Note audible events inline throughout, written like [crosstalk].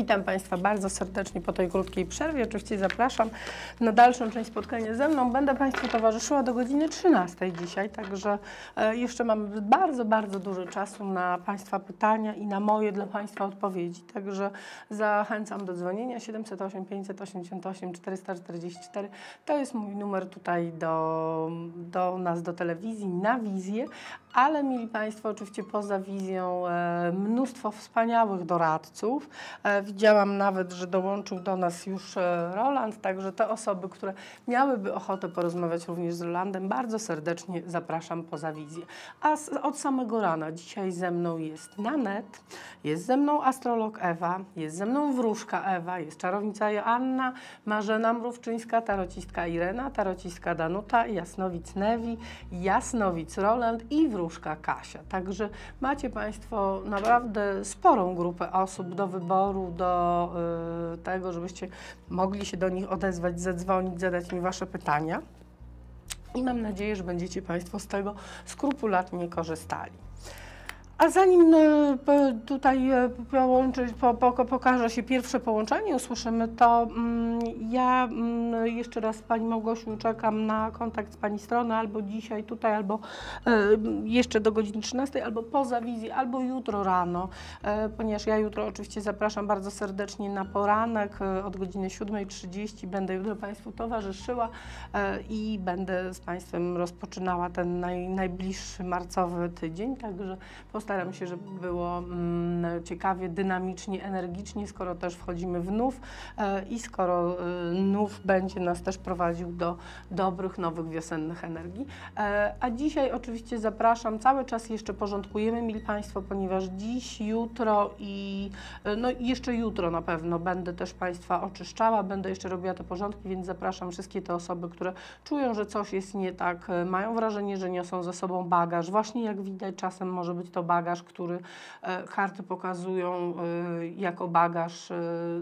Witam Państwa bardzo serdecznie po tej krótkiej przerwie. Oczywiście zapraszam na dalszą część spotkania ze mną. Będę Państwu towarzyszyła do godziny 13 dzisiaj, także e, jeszcze mamy bardzo, bardzo dużo czasu na Państwa pytania i na moje dla Państwa odpowiedzi. Także zachęcam do dzwonienia 708 588 444. To jest mój numer tutaj do, do nas, do telewizji, na wizję, ale mieli Państwo oczywiście poza wizją e, mnóstwo wspaniałych doradców. E, widziałam nawet, że dołączył do nas już e, Roland, także te osoby, które miałyby ochotę porozmawiać również z Rolandem, bardzo serdecznie zapraszam poza wizję. A z, od samego rana dzisiaj ze mną jest Nanet, jest ze mną astrolog Ewa, jest ze mną wróżka Ewa, jest czarownica Joanna, Marzena Mrówczyńska, tarocistka Irena, tarocistka Danuta, jasnowic Nevi, jasnowic Roland i wróżka Kasia. Także macie Państwo naprawdę sporą grupę osób do wyboru, do y, tego, żebyście mogli się do nich odezwać, zadzwonić, zadać mi Wasze pytania. I mam nadzieję, że będziecie Państwo z tego skrupulatnie korzystali. A zanim e, tutaj e, połączy, po, po, pokaże się pierwsze połączenie, usłyszymy to, mm, ja mm, jeszcze raz Pani Małgosiu czekam na kontakt z Pani strony, albo dzisiaj tutaj, albo e, jeszcze do godziny 13, albo poza wizji, albo jutro rano, ponieważ ja jutro oczywiście zapraszam bardzo serdecznie na poranek od godziny 7.30. Będę jutro Państwu towarzyszyła i będę z Państwem rozpoczynała ten naj, najbliższy marcowy tydzień, także postaram się, żeby było mm, ciekawie, dynamicznie, energicznie, skoro też wchodzimy w nów e, i skoro e, nów będzie nas też prowadził do dobrych, nowych, wiosennych energii. E, a dzisiaj oczywiście zapraszam, cały czas jeszcze porządkujemy, mili Państwo, ponieważ dziś, jutro i e, no jeszcze jutro na pewno będę też Państwa oczyszczała, będę jeszcze robiła te porządki, więc zapraszam wszystkie te osoby, które czują, że coś jest nie tak, e, mają wrażenie, że niosą ze sobą bagaż. Właśnie jak widać, czasem może być to bagaż, który e, karty pokazują e, jako bagaż e,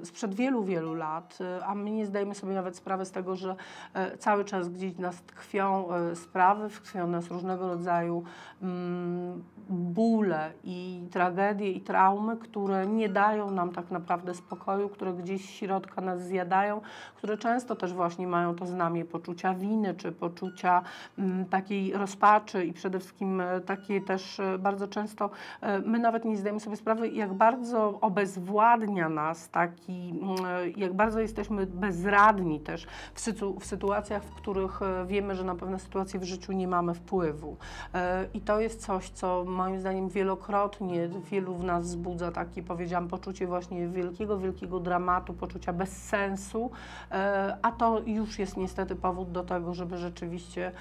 sprzed wielu, wielu lat, a my nie zdajemy sobie nawet sprawy z tego, że cały czas gdzieś nas tkwią sprawy, tkwią nas różnego rodzaju mm, bóle i tragedie i traumy, które nie dają nam tak naprawdę spokoju, które gdzieś z środka nas zjadają, które często też właśnie mają to znamie poczucia winy, czy poczucia mm, takiej rozpaczy i przede wszystkim takie też bardzo często e, my nawet nie zdajemy sobie sprawy, jak bardzo obezwładnia nas taki, e, jak bardzo jesteśmy bezradni też w, sytu, w sytuacjach, w których e, wiemy, że na pewne sytuacje w życiu nie mamy wpływu. I to jest coś, co moim zdaniem wielokrotnie wielu w nas wzbudza takie, powiedziałam, poczucie właśnie wielkiego, wielkiego dramatu, poczucia bezsensu, a to już jest niestety powód do tego, żeby rzeczywiście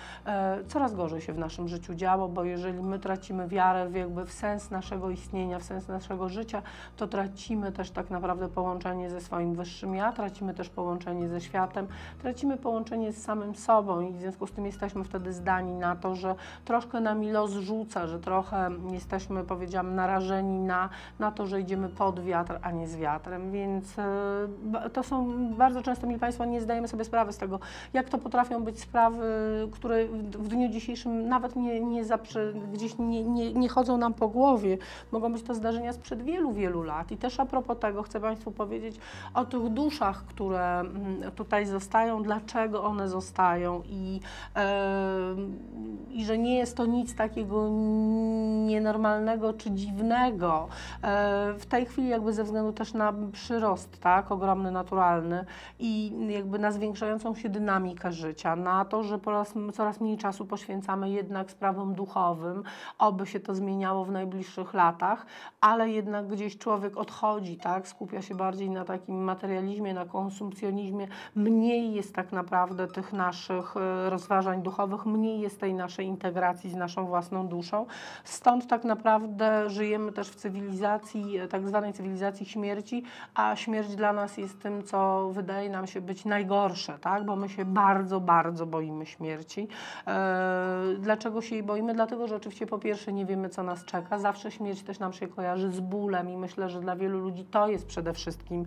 coraz gorzej się w naszym życiu działo, bo jeżeli my tracimy wiarę w jakby w sens naszego istnienia, w sens naszego życia, to tracimy też tak naprawdę połączenie ze swoim wyższym ja, tracimy też połączenie ze światem, tracimy połączenie z samym sobą i w związku z tym jesteśmy wtedy zdani na to, że troszkę nami los rzuca, że trochę jesteśmy, powiedziałam, narażeni na, na to, że idziemy pod wiatr, a nie z wiatrem, więc e, to są bardzo często, mi Państwo, nie zdajemy sobie sprawy z tego, jak to potrafią być sprawy, które w w dniu dzisiejszym nawet nie, nie zaprze, gdzieś nie, nie, nie chodzą nam po głowie. Mogą być to zdarzenia sprzed wielu, wielu lat. I też a propos tego chcę Państwu powiedzieć o tych duszach, które mm, tutaj zostają, dlaczego one zostają i, i że nie jest to nic takiego nienormalnego czy dziwnego. E, w tej chwili jakby ze względu też na przyrost, tak, ogromny, naturalny i jakby na zwiększającą się dynamikę życia, na to, że po raz, coraz mniej czasu poświęcamy jednak sprawom duchowym, oby się to zmieniało w najbliższych latach, ale jednak gdzieś człowiek odchodzi, tak, skupia się bardziej na takim materializmie, na konsumpcjonizmie, mniej jest tak naprawdę tych naszych e, rozważań duchowych, mniej jest tej naszej integracji z naszą własną duszą. Stąd tak naprawdę żyjemy też w cywilizacji, e, tak zwanej cywilizacji śmierci, a śmierć dla nas jest tym, co wydaje nam się być najgorsze, tak? bo my się bardzo, bardzo boimy śmierci. E, dlaczego się jej boimy? Dlatego, że oczywiście po pierwsze nie wiemy, co nas czeka, czeka. Zawsze śmierć też nam się kojarzy z bólem i myślę, że dla wielu ludzi to jest przede wszystkim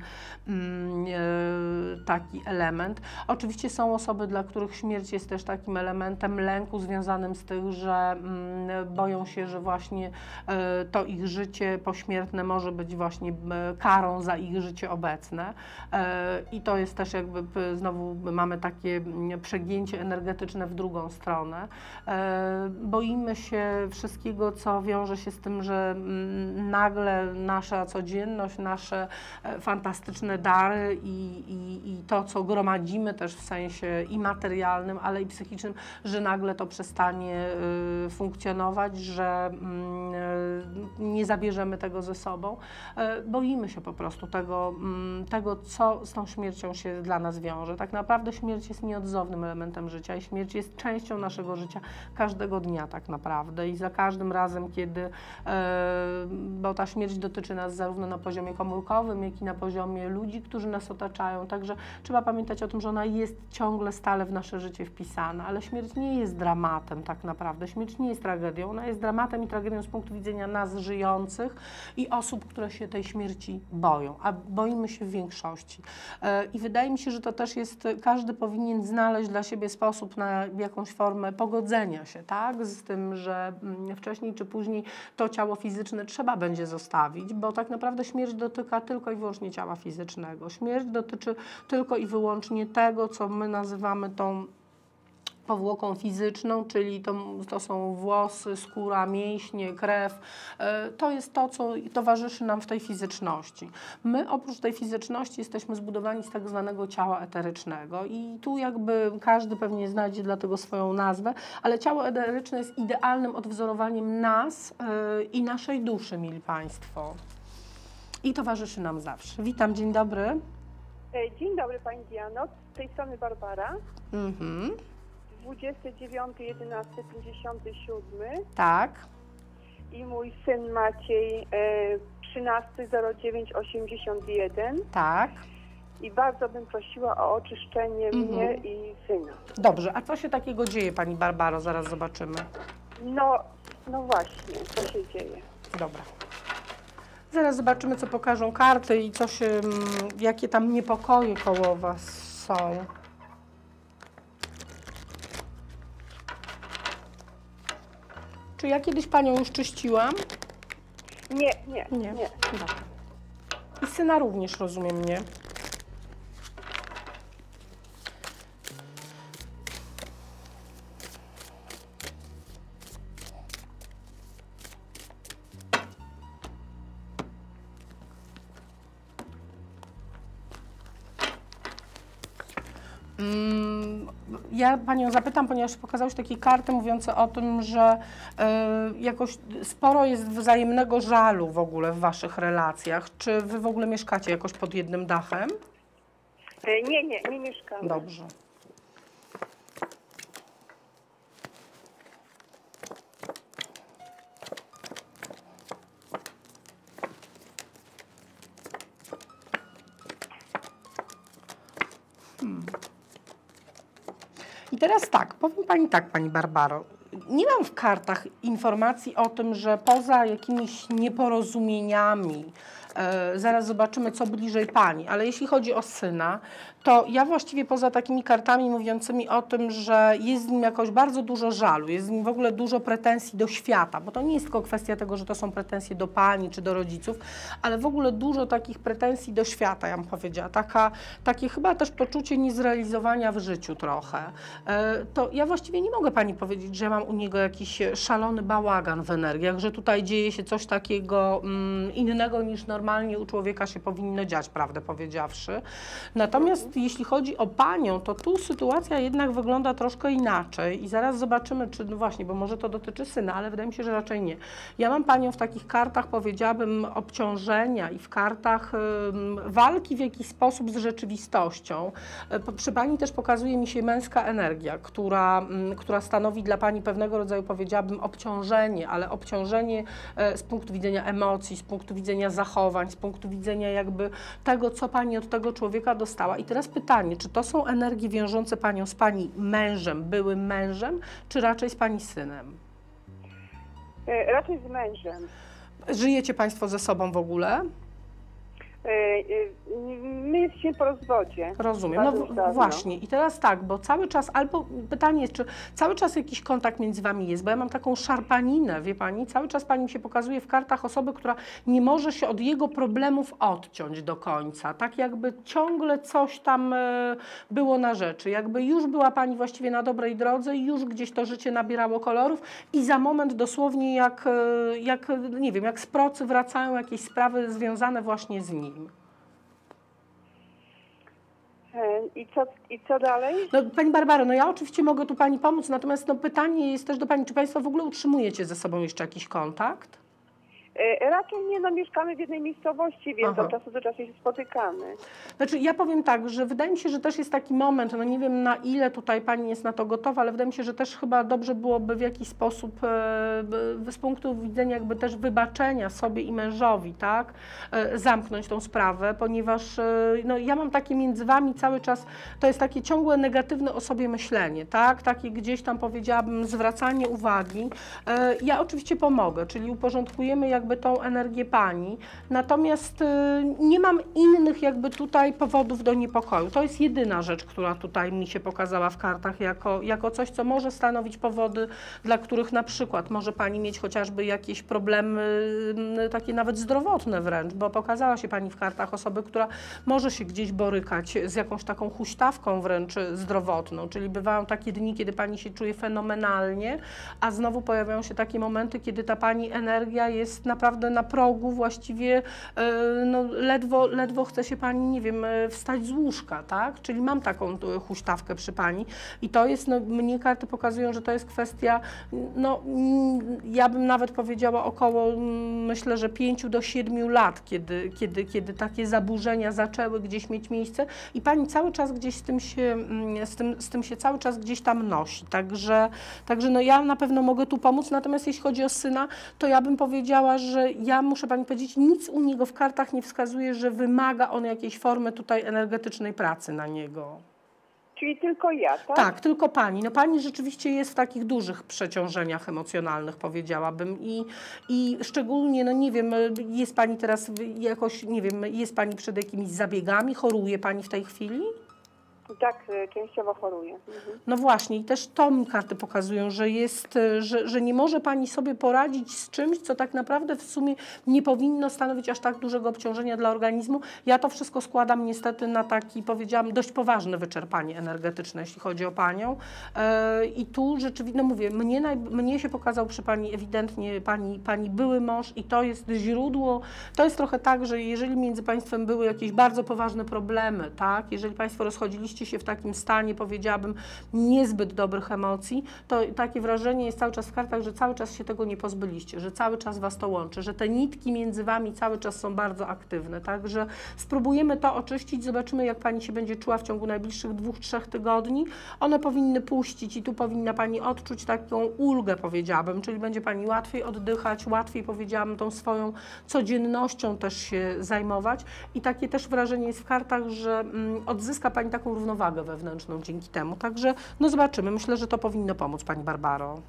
mm, e, taki element. Oczywiście są osoby, dla których śmierć jest też takim elementem lęku związanym z tym, że mm, boją się, że właśnie e, to ich życie pośmiertne może być właśnie e, karą za ich życie obecne. I to jest też jakby znowu mamy takie mm, przegięcie energetyczne w drugą stronę. Boimy się wszystkiego, co wiąże się z tym, że mm, nagle nasza codzienność, nasze e, fantastyczne dary i, i, i to, co gromadzimy też w sensie i materialnym, ale i psychicznym, że nagle to przestanie y, funkcjonować, że mm, nie zabierzemy tego ze sobą. E, Boimy się po prostu tego, mm, tego, co z tą śmiercią się dla nas wiąże. Tak naprawdę śmierć jest nieodzownym elementem życia i śmierć jest częścią naszego życia każdego dnia tak naprawdę i za każdym razem, kiedy, bo ta śmierć dotyczy nas zarówno na poziomie komórkowym, jak i na poziomie ludzi, którzy nas otaczają, także trzeba pamiętać o tym, że ona jest ciągle stale w nasze życie wpisana, ale śmierć nie jest dramatem tak naprawdę, śmierć nie jest tragedią, ona jest dramatem i tragedią z punktu widzenia nas żyjących i osób, które się tej śmierci boją, a boimy się w większości. E, I wydaje mi się, że to też jest, każdy powinien znaleźć dla siebie sposób na jakąś formę pogodzenia się, tak, z tym, że mm, wcześniej czy później to ciało fizyczne trzeba będzie zostawić, bo tak naprawdę śmierć dotyka tylko i wyłącznie ciała fizycznego. Śmierć dotyczy tylko i wyłącznie tego, co my nazywamy tą powłoką fizyczną, czyli to, to są włosy, skóra, mięśnie, krew. E, To jest to, co towarzyszy nam w tej fizyczności. My oprócz tej fizyczności jesteśmy zbudowani z tak zwanego ciała eterycznego i tu jakby każdy pewnie znajdzie dla tego swoją nazwę, ale ciało eteryczne jest idealnym odwzorowaniem nas e, i naszej duszy, mili Państwo. I towarzyszy nam zawsze. Witam, dzień dobry. E, Dzień dobry Pani Diano, z tej strony Barbara. Mhm. 29.11.57 Tak. i mój syn Maciej e, 13.09.81 Tak. i bardzo bym prosiła o oczyszczenie Mhm. mnie i syna. Dobrze, a co się takiego dzieje, Pani Barbaro? Zaraz zobaczymy. No, no właśnie, co się dzieje? Dobra. Zaraz zobaczymy, co pokażą karty i co się, mm, jakie tam niepokoje koło Was są. Czy ja kiedyś Panią już czyściłam? Nie, nie, Nie. nie. Dobra. I syna również, rozumiem, nie? Mm, Ja Panią zapytam, ponieważ pokazałyś takie karty mówiące o tym, że e, jakoś sporo jest wzajemnego żalu w ogóle w Waszych relacjach. Czy Wy w ogóle mieszkacie jakoś pod jednym dachem? E, Nie, nie, nie mieszkamy. Dobrze. Teraz tak, powiem Pani tak, Pani Barbaro. Nie mam w kartach informacji o tym, że poza jakimiś nieporozumieniami, zaraz zobaczymy, co bliżej Pani, ale jeśli chodzi o syna, to ja właściwie poza takimi kartami mówiącymi o tym, że jest z nim jakoś bardzo dużo żalu, jest z nim w ogóle dużo pretensji do świata, bo to nie jest tylko kwestia tego, że to są pretensje do Pani czy do rodziców, ale w ogóle dużo takich pretensji do świata, ja bym powiedziała. Taka, takie chyba też poczucie niezrealizowania w życiu trochę. E, To ja właściwie nie mogę Pani powiedzieć, że ja mam u niego jakiś szalony bałagan w energiach, że tutaj dzieje się coś takiego mm, innego niż normalnie u człowieka się powinno dziać, prawdę powiedziawszy. Natomiast jeśli chodzi o Panią, to tu sytuacja jednak wygląda troszkę inaczej i zaraz zobaczymy, czy no właśnie, bo może to dotyczy syna, ale wydaje mi się, że raczej nie. Ja mam Panią w takich kartach, powiedziałabym, obciążenia i w kartach ym, walki w jakiś sposób z rzeczywistością. E, Przy Pani też pokazuje mi się męska energia, która, która stanowi dla Pani pewnego rodzaju, powiedziałabym, obciążenie, ale obciążenie e, z punktu widzenia emocji, z punktu widzenia zachowań, z punktu widzenia jakby tego, co Pani od tego człowieka dostała. I teraz pytanie, czy to są energie wiążące Panią z Pani mężem, byłym mężem, czy raczej z Pani synem? E, Raczej z mężem. Żyjecie Państwo ze sobą w ogóle? E, e, My jesteśmy po rozwodzie. Rozumiem. No dawno. właśnie. I teraz tak, bo cały czas, albo pytanie jest, czy cały czas jakiś kontakt między Wami jest, bo ja mam taką szarpaninę, wie Pani, cały czas Pani mi się pokazuje w kartach osoby, która nie może się od jego problemów odciąć do końca. Tak jakby ciągle coś tam e, było na rzeczy. Jakby już była Pani właściwie na dobrej drodze i już gdzieś to życie nabierało kolorów i za moment dosłownie jak, jak nie wiem, jak z procy wracają jakieś sprawy związane właśnie z nim. I co, I co dalej? No, Pani Barbaro, no ja oczywiście mogę tu Pani pomóc, natomiast no, pytanie jest też do Pani, czy Państwo w ogóle utrzymujecie ze sobą jeszcze jakiś kontakt? E, Raczej nie, no mieszkamy w jednej miejscowości, więc Aha. od czasu do czasu się spotykamy. Znaczy ja powiem tak, że wydaje mi się, że też jest taki moment, no nie wiem na ile tutaj Pani jest na to gotowa, ale wydaje mi się, że też chyba dobrze byłoby w jakiś sposób e, z punktu widzenia jakby też wybaczenia sobie i mężowi, tak, e, zamknąć tą sprawę, ponieważ no, ja mam takie między Wami cały czas, to jest takie ciągłe negatywne o sobie myślenie, tak, takie gdzieś tam powiedziałabym zwracanie uwagi. Ja oczywiście pomogę, czyli uporządkujemy jakby tą energię Pani, natomiast e, nie mam innych jakby tutaj powodów do niepokoju. To jest jedyna rzecz, która tutaj mi się pokazała w kartach jako, jako coś, co może stanowić powody, dla których na przykład może Pani mieć chociażby jakieś problemy mm, takie nawet zdrowotne wręcz, bo pokazała się Pani w kartach osoby, która może się gdzieś borykać z jakąś taką huśtawką wręcz zdrowotną, czyli bywają takie dni, kiedy Pani się czuje fenomenalnie, a znowu pojawiają się takie momenty, kiedy ta Pani energia jest naprawdę na progu właściwie, e, no ledwo, ledwo chce się Pani, nie wiem, e, wstać z łóżka, tak? Czyli mam taką e, huśtawkę przy Pani i to jest, no mnie karty pokazują, że to jest kwestia, no mm, ja bym nawet powiedziała około, mm, myślę, że 5 do 7 lat, kiedy, kiedy, kiedy takie zaburzenia zaczęły gdzieś mieć miejsce i Pani cały czas gdzieś z tym się, mm, z tym, z tym się cały czas gdzieś tam nosi, także, także no ja na pewno mogę tu pomóc, natomiast jeśli chodzi o syna, to ja bym powiedziała, że ja muszę Pani powiedzieć, nic u niego w kartach nie wskazuje, że wymaga on jakiejś formy tutaj energetycznej pracy na niego. Czyli tylko ja, tak? Tak, tylko pani. No pani rzeczywiście jest w takich dużych przeciążeniach emocjonalnych, powiedziałabym. I, I szczególnie, no nie wiem, jest pani teraz jakoś, nie wiem, jest pani przed jakimiś zabiegami, choruje pani w tej chwili? Tak, e, częściowo choruję. Mhm. No właśnie, i też to mi karty pokazują, że jest, e, że, że nie może pani sobie poradzić z czymś, co tak naprawdę w sumie nie powinno stanowić aż tak dużego obciążenia dla organizmu. Ja to wszystko składam niestety na taki, powiedziałam, dość poważne wyczerpanie energetyczne, jeśli chodzi o panią. E, I tu rzeczywiście, no mówię, mnie, naj, mnie się pokazał przy pani ewidentnie pani, pani były mąż i to jest źródło, to jest trochę tak, że jeżeli między państwem były jakieś bardzo poważne problemy, tak, jeżeli państwo rozchodziliście się w takim stanie, powiedziałabym, niezbyt dobrych emocji, to takie wrażenie jest cały czas w kartach, że cały czas się tego nie pozbyliście, że cały czas was to łączy, że te nitki między wami cały czas są bardzo aktywne, także spróbujemy to oczyścić, zobaczymy jak pani się będzie czuła w ciągu najbliższych dwóch, trzech tygodni. One powinny puścić i tu powinna pani odczuć taką ulgę, powiedziałabym, czyli będzie pani łatwiej oddychać, łatwiej, powiedziałabym, tą swoją codziennością też się zajmować i takie też wrażenie jest w kartach, że mm, odzyska pani taką równowagę wewnętrzną dzięki temu, także no zobaczymy, myślę, że to powinno pomóc pani Barbaro.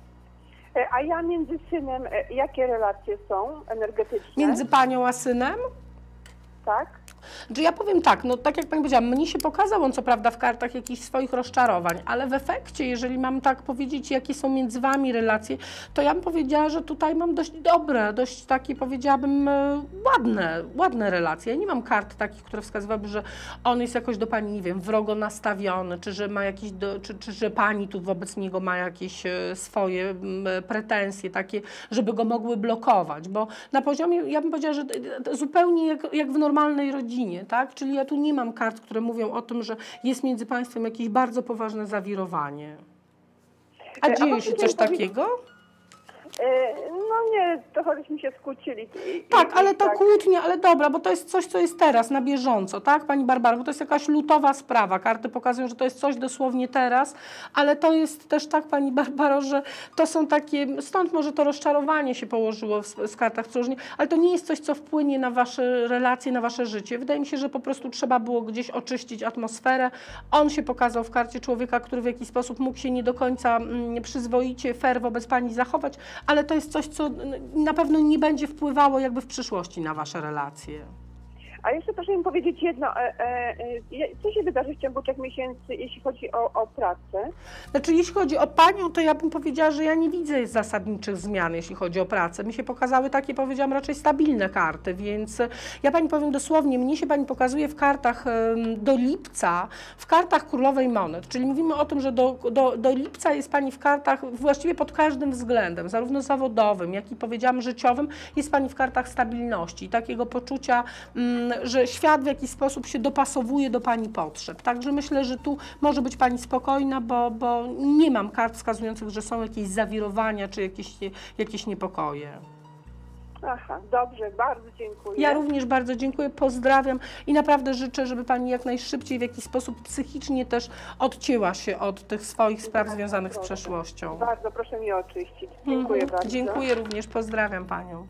E, A ja między synem, e, jakie relacje są energetyczne? Między panią a synem? Tak? Czy ja powiem tak, no tak jak Pani powiedziała, mnie się pokazał on co prawda w kartach jakichś swoich rozczarowań, ale w efekcie, jeżeli mam tak powiedzieć, jakie są między Wami relacje, to ja bym powiedziała, że tutaj mam dość dobre, dość takie powiedziałabym e, ładne, ładne relacje. Ja nie mam kart takich, które wskazywałyby, że on jest jakoś do Pani, nie wiem, wrogo nastawiony, czy że ma jakieś, do, czy, czy że Pani tu wobec niego ma jakieś e, swoje pretensje takie, żeby go mogły blokować, bo na poziomie, ja bym powiedziała, że zupełnie jak, jak w normalnej rodzinie, tak? Czyli ja tu nie mam kart, które mówią o tym, że jest między Państwem jakieś bardzo poważne zawirowanie. A E, a dzieje się coś takiego? No nie, to trochę żeśmy się skłócili. I, i- Tak, ale to kłótnie, ale dobra, bo to jest coś, co jest teraz, na bieżąco, tak, Pani Barbara? Bo to jest jakaś lutowa sprawa. Karty pokazują, że to jest coś dosłownie teraz, ale to jest też tak, Pani Barbaro, że to są takie, stąd może to rozczarowanie się położyło w, w kartach próżni, ale to nie jest coś, co wpłynie na Wasze relacje, na Wasze życie. Wydaje mi się, że po prostu trzeba było gdzieś oczyścić atmosferę. On się pokazał w karcie człowieka, który w jakiś sposób mógł się nie do końca mm, przyzwoicie, fair wobec Pani zachować, ale to jest coś, co mm, na pewno nie będzie wpływało jakby w przyszłości na Wasze relacje. A jeszcze proszę mi powiedzieć jedno, e, e, e, co się wydarzy w ciągu trzech miesięcy, jeśli chodzi o, o pracę? Znaczy, jeśli chodzi o Panią, to ja bym powiedziała, że ja nie widzę zasadniczych zmian, jeśli chodzi o pracę. Mi się pokazały takie, powiedziałam, raczej stabilne karty, więc ja Pani powiem dosłownie, mnie się Pani pokazuje w kartach do lipca, w kartach Królowej Monet, czyli mówimy o tym, że do, do, do lipca jest Pani w kartach właściwie pod każdym względem, zarówno zawodowym, jak i powiedziałam życiowym, jest Pani w kartach stabilności, takiego poczucia, mm, że świat w jakiś sposób się dopasowuje do Pani potrzeb. Także myślę, że tu może być Pani spokojna, bo, bo nie mam kart wskazujących, że są jakieś zawirowania czy jakieś, jakieś niepokoje. Aha, dobrze, bardzo dziękuję. Ja również bardzo dziękuję, pozdrawiam i naprawdę życzę, żeby Pani jak najszybciej w jakiś sposób psychicznie też odcięła się od tych swoich spraw związanych z przeszłością. Bardzo proszę mi oczyścić. Dziękuję Mhm. bardzo. Dziękuję również, pozdrawiam Panią.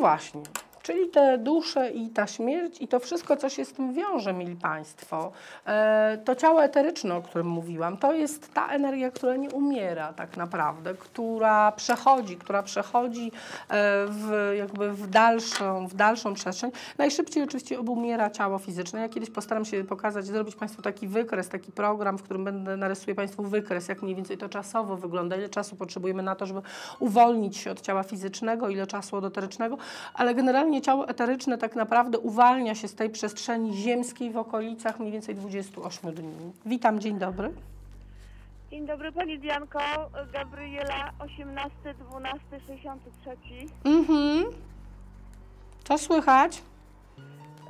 Właśnie. Czyli te dusze i ta śmierć i to wszystko, co się z tym wiąże, mili Państwo, e, to ciało eteryczne, o którym mówiłam, to jest ta energia, która nie umiera tak naprawdę, która przechodzi, która przechodzi e, w, jakby w, dalszą, w dalszą przestrzeń. Najszybciej oczywiście obumiera ciało fizyczne. Ja kiedyś postaram się pokazać, zrobić Państwu taki wykres, taki program, w którym będę narysuję Państwu wykres, jak mniej więcej to czasowo wygląda, ile czasu potrzebujemy na to, żeby uwolnić się od ciała fizycznego, ile czasu od eterycznego, ale generalnie ciało eteryczne tak naprawdę uwalnia się z tej przestrzeni ziemskiej w okolicach mniej więcej 28 dni. Witam, dzień dobry. Dzień dobry Pani Dianko, Gabriela 18 12 63. Mhm. Co słychać?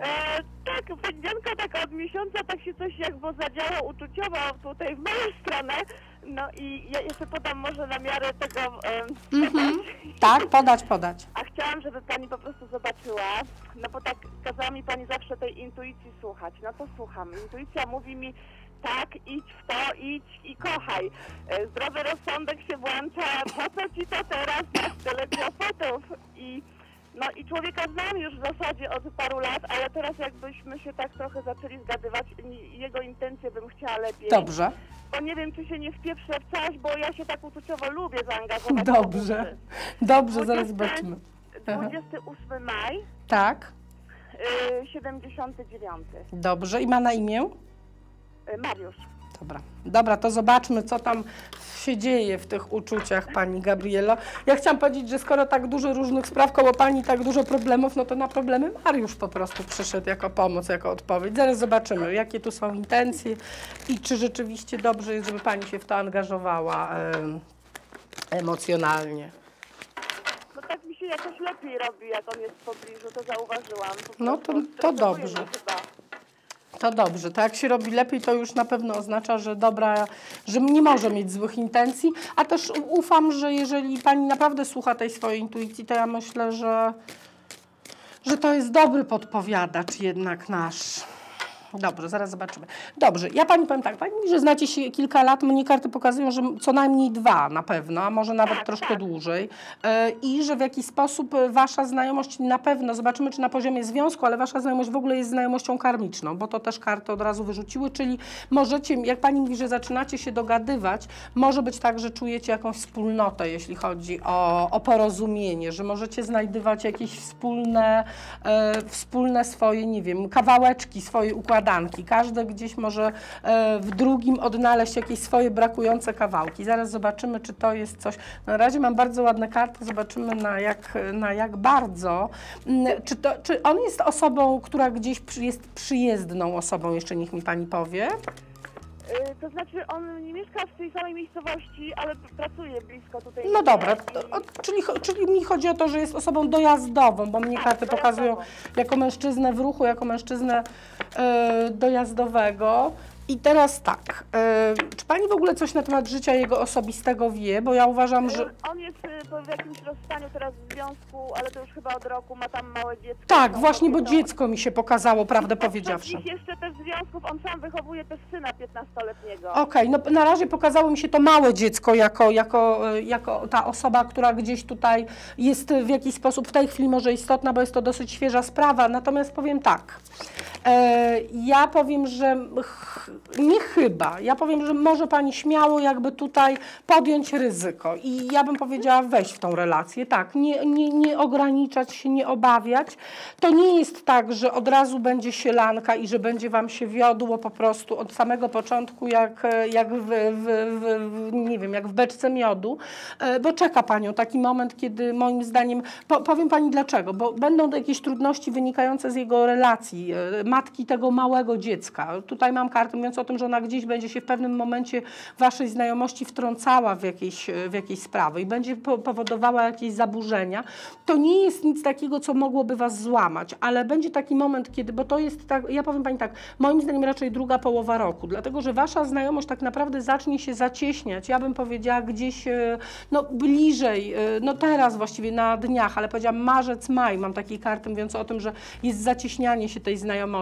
E, tak, Pani Dianko, tak od miesiąca tak się coś jakby zadziało uczuciowo tutaj w moją stronę. No i ja jeszcze podam może na miarę tego, e, Mhm. [laughs] Tak, podać, podać. a chciałam, żeby Pani po prostu zobaczyła, no bo tak kazała mi Pani zawsze tej intuicji słuchać, no to słucham. Intuicja mówi mi, tak, idź w to, idź i kochaj. E, Zdrowy rozsądek się włącza, po co Ci to teraz, masz tyle kłopotów i no i człowieka znam już w zasadzie od paru lat, ale teraz jakbyśmy się tak trochę zaczęli zgadywać, jego intencje bym chciała lepiej. Dobrze. Bo nie wiem, czy się nie wpieprzę w coś, bo ja się tak uczuciowo lubię zaangażować. [laughs] Dobrze. Dobrze, zaraz 20 zobaczymy. Aha. 28 maj, Tak, y, 79. dobrze. I ma na imię? Y, Mariusz. Dobra. Dobra, to zobaczmy, co tam się dzieje w tych uczuciach pani Gabrielo. Ja chciałam powiedzieć, że skoro tak dużo różnych spraw koło pani, tak dużo problemów, no to na problemy Mariusz po prostu przyszedł jako pomoc, jako odpowiedź. Zaraz zobaczymy, jakie tu są intencje i czy rzeczywiście dobrze jest, żeby pani się w to angażowała em, emocjonalnie. No tak mi się jakoś lepiej robi, jak on jest w pobliżu, to zauważyłam. Po No prostu to- to dobrze. Chyba. To dobrze, to jak się robi lepiej, to już na pewno oznacza, że dobra, że nie może mieć złych intencji, a też ufam, że jeżeli pani naprawdę słucha tej swojej intuicji, to ja myślę, że, że to jest dobry podpowiadacz jednak nasz. Dobrze, zaraz zobaczymy. Dobrze, ja pani powiem tak, pani mówi, że znacie się kilka lat, mnie karty pokazują, że co najmniej dwa na pewno, a może nawet troszkę dłużej e, i że w jakiś sposób e, wasza znajomość na pewno, zobaczymy czy na poziomie związku, ale wasza znajomość w ogóle jest znajomością karmiczną, bo to też karty od razu wyrzuciły, czyli możecie, jak pani mówi, że zaczynacie się dogadywać, może być tak, że czujecie jakąś wspólnotę, jeśli chodzi o, o porozumienie, że możecie znajdywać jakieś wspólne, e, wspólne swoje, nie wiem, kawałeczki, swoje układanki. Każdy gdzieś może e, w drugim odnaleźć jakieś swoje brakujące kawałki. Zaraz zobaczymy, czy to jest coś. Na razie mam bardzo ładne karty, zobaczymy na jak, na jak bardzo. Mm, Czy, to, czy on jest osobą, która gdzieś jest przyjezdną osobą, jeszcze niech mi pani powie? Y, To znaczy on nie mieszka w tej samej miejscowości, ale pracuje blisko tutaj. No dobra, o, czyli, czyli mi chodzi o to, że jest osobą dojazdową, bo mnie Tak, karty pokazują dojazdową. jako mężczyznę w ruchu, jako mężczyznę e, dojazdowego. I teraz tak, e, czy pani w ogóle coś na temat życia jego osobistego wie? Bo ja uważam, że. Y, On jest y, po jakimś rozstaniu teraz w związku, ale to już chyba od roku, ma tam małe dziecko. Tak, Tą właśnie, bo dziecko mi się pokazało, prawdę powiedziawszy. ich jeszcze też związków on sam wychowuje też syna 15-letniego. Okej, no na razie pokazało mi się to małe dziecko jako, jako, e, jako ta osoba, która gdzieś tutaj jest w jakiś sposób w tej chwili może istotna, bo jest to dosyć świeża sprawa. Natomiast powiem tak. E, ja powiem, że nie chyba. Ja powiem, że może pani śmiało jakby tutaj podjąć ryzyko. I ja bym powiedziała wejść w tą relację. Tak, nie, nie, nie ograniczać się, nie obawiać. To nie jest tak, że od razu będzie sielanka i że będzie wam się wiodło po prostu od samego początku, jak, jak w, w, w, nie wiem, jak w beczce miodu, e, bo czeka panią taki moment, kiedy moim zdaniem, po, powiem pani dlaczego, bo będą jakieś trudności wynikające z jego relacji, e, matki tego małego dziecka. Tutaj mam kartę mówiąc o tym, że ona gdzieś będzie się w pewnym momencie waszej znajomości wtrącała w jakieś, e, w jakieś sprawy i będzie po, powodowała jakieś zaburzenia. To nie jest nic takiego, co mogłoby was złamać, ale będzie taki moment, kiedy, bo to jest tak, ja powiem pani tak, moim zdaniem raczej druga połowa roku, dlatego że wasza znajomość tak naprawdę zacznie się zacieśniać. Ja bym powiedziała gdzieś e, no, bliżej, e, no teraz właściwie na dniach, ale powiedziałam marzec, maj, mam takiej karty mówiące o tym, że jest zacieśnianie się tej znajomości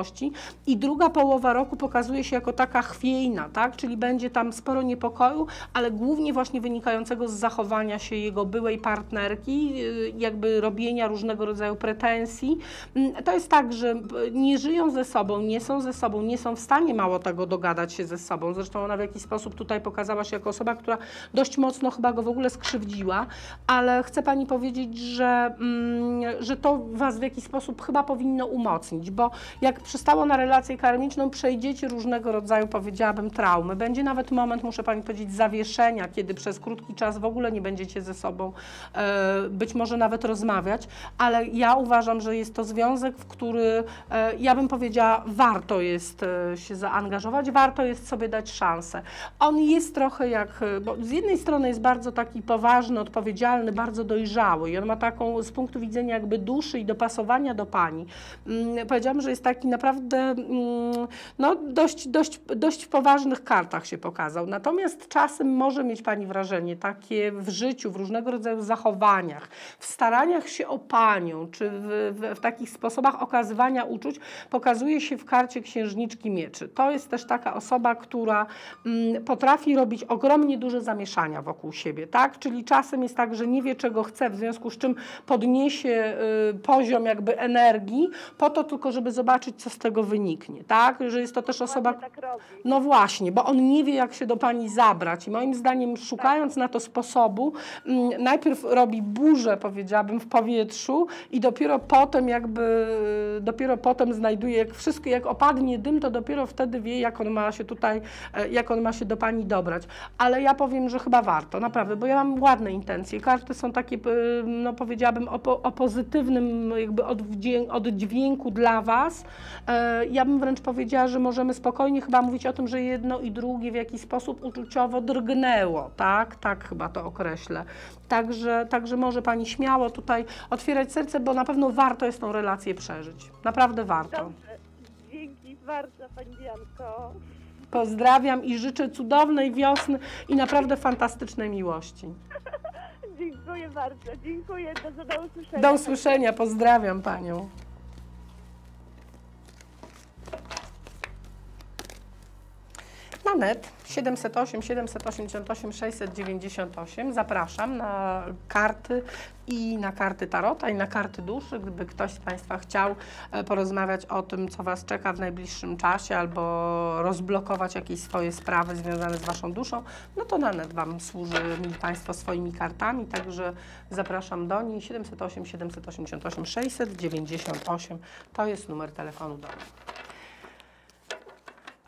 i druga połowa roku pokazuje się jako taka chwiejna, tak, czyli będzie tam sporo niepokoju, ale głównie właśnie wynikającego z zachowania się jego byłej partnerki, y, jakby robienia różnego rodzaju pretensji. Mm, To jest tak, że b- nie żyją ze sobą, nie są ze sobą, nie są w stanie mało tego dogadać się ze sobą. Zresztą ona w jakiś sposób tutaj pokazała się jako osoba, która dość mocno chyba go w ogóle skrzywdziła, ale chcę Pani powiedzieć, że, mm, że to Was w jakiś sposób chyba powinno umocnić, bo jak przystało na relację karmiczną, przejdziecie różnego rodzaju, powiedziałabym, traumy. Będzie nawet moment, muszę Pani powiedzieć, zawieszenia, kiedy przez krótki czas w ogóle nie będziecie ze sobą e, być może nawet rozmawiać, ale ja uważam, że jest to związek, w który e, ja bym powiedziała, warto jest e, się zaangażować, warto jest sobie dać szansę. On jest trochę jak, e, bo z jednej strony jest bardzo taki poważny, odpowiedzialny, bardzo dojrzały i on ma taką z punktu widzenia jakby duszy i dopasowania do Pani. Mm, Powiedziałam, że jest taki naprawdę mm, no, dość, dość, dość w poważnych kartach się pokazał. Natomiast czasem może mieć Pani wrażenie takie w życiu, w różnego rodzaju zachowaniach, w staraniach się o Panią, czy w, w, w takich sposobach okazywania uczuć, pokazuje się w karcie księżniczki mieczy. To jest też taka osoba, która mm, potrafi robić ogromnie duże zamieszania wokół siebie, tak? Czyli czasem jest tak, że nie wie czego chce, w związku z czym podniesie y, poziom jakby energii po to tylko, żeby zobaczyć, co z tego wyniknie, tak? Że jest to też osoba, tak no właśnie, bo on nie wie, jak się do pani zabrać. I moim zdaniem, szukając na to sposobu, mm, najpierw robi burzę, powiedziałabym, w powietrzu i dopiero potem jakby, dopiero potem znajduje, jak wszystko, jak opadnie dym, to dopiero wtedy wie, jak on ma się tutaj, e, jak on ma się do pani dobrać. Ale ja powiem, że chyba warto, naprawdę, bo ja mam ładne intencje. Karty są takie, no powiedziałabym, o, o pozytywnym jakby oddźwię- oddźwięku dla was. E, Ja bym wręcz powiedziała, że możemy spokojnie chyba mówić o tym, że jedno i drugie w jakiś sposób uczuciowo drgnęło, tak? Tak chyba to określę. Także, także może Pani śmiało tutaj otwierać serce, bo na pewno warto jest tą relację przeżyć. Naprawdę warto. Dobrze. Dzięki bardzo, Pani Dianko. Pozdrawiam i życzę cudownej wiosny i naprawdę fantastycznej miłości. [laughs] Dziękuję bardzo. Dziękuję. Do, do usłyszenia. Do usłyszenia, pozdrawiam Panią. Na net 708, 788, 698 zapraszam na karty i na karty tarota i na karty duszy. Gdyby ktoś z Państwa chciał e, porozmawiać o tym, co Was czeka w najbliższym czasie albo rozblokować jakieś swoje sprawy związane z Waszą duszą, no to na net Wam służy mi Państwo swoimi kartami, także zapraszam do niej 708, 788, 698 to jest numer telefonu do mnie.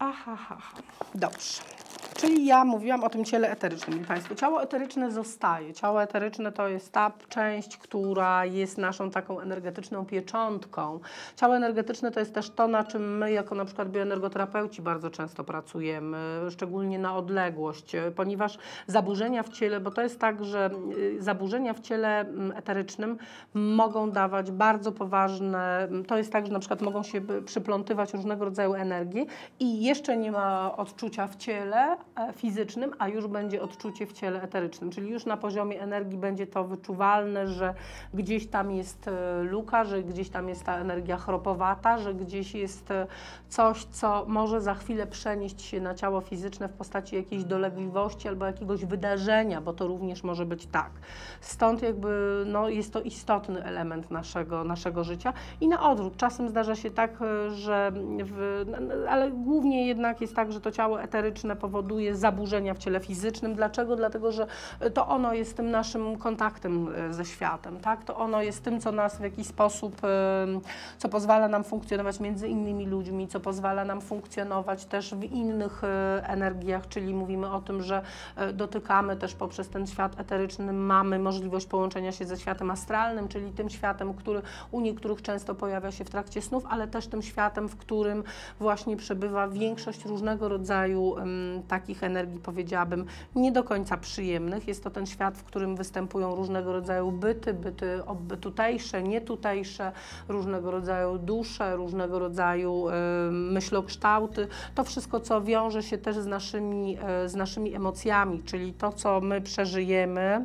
Aha, aha. Dobrze. Czyli ja mówiłam o tym ciele eterycznym. Państwo, ciało eteryczne zostaje. Ciało eteryczne to jest ta część, która jest naszą taką energetyczną pieczątką. Ciało energetyczne to jest też to, na czym my jako na przykład bioenergoterapeuci bardzo często pracujemy, szczególnie na odległość, ponieważ zaburzenia w ciele, bo to jest tak, że y, zaburzenia w ciele mm, eterycznym mogą dawać bardzo poważne, mm, to jest tak, że na przykład mogą się by- przyplątywać różnego rodzaju energii i jeszcze nie ma odczucia w ciele fizycznym, a już będzie odczucie w ciele eterycznym, czyli już na poziomie energii będzie to wyczuwalne, że gdzieś tam jest e, luka, że gdzieś tam jest ta energia chropowata, że gdzieś jest e, coś, co może za chwilę przenieść się na ciało fizyczne w postaci jakiejś dolegliwości albo jakiegoś wydarzenia, bo to również może być tak. Stąd jakby no, jest to istotny element naszego, naszego życia i na odwrót. Czasem zdarza się tak, e, że w, ale głównie jednak jest tak, że to ciało eteryczne powoduje zaburzenia w ciele fizycznym. Dlaczego? Dlatego, że to ono jest tym naszym kontaktem e, ze światem, tak? To ono jest tym, co nas w jakiś sposób, e, co pozwala nam funkcjonować między innymi ludźmi, co pozwala nam funkcjonować też w innych e, energiach, czyli mówimy o tym, że dotykamy też poprzez ten świat eteryczny, mamy możliwość połączenia się ze światem astralnym, czyli tym światem, który u niektórych często pojawia się w trakcie snów, ale też tym światem, w którym właśnie przebywa większość różnego rodzaju takich energii, powiedziałabym, nie do końca przyjemnych. Jest to ten świat, w którym występują różnego rodzaju byty, byty tutejsze, nietutejsze, różnego rodzaju dusze, różnego rodzaju myślokształty. To wszystko, co wiąże się też z naszymi, e, z naszymi emocjami, czyli to, co my przeżyjemy,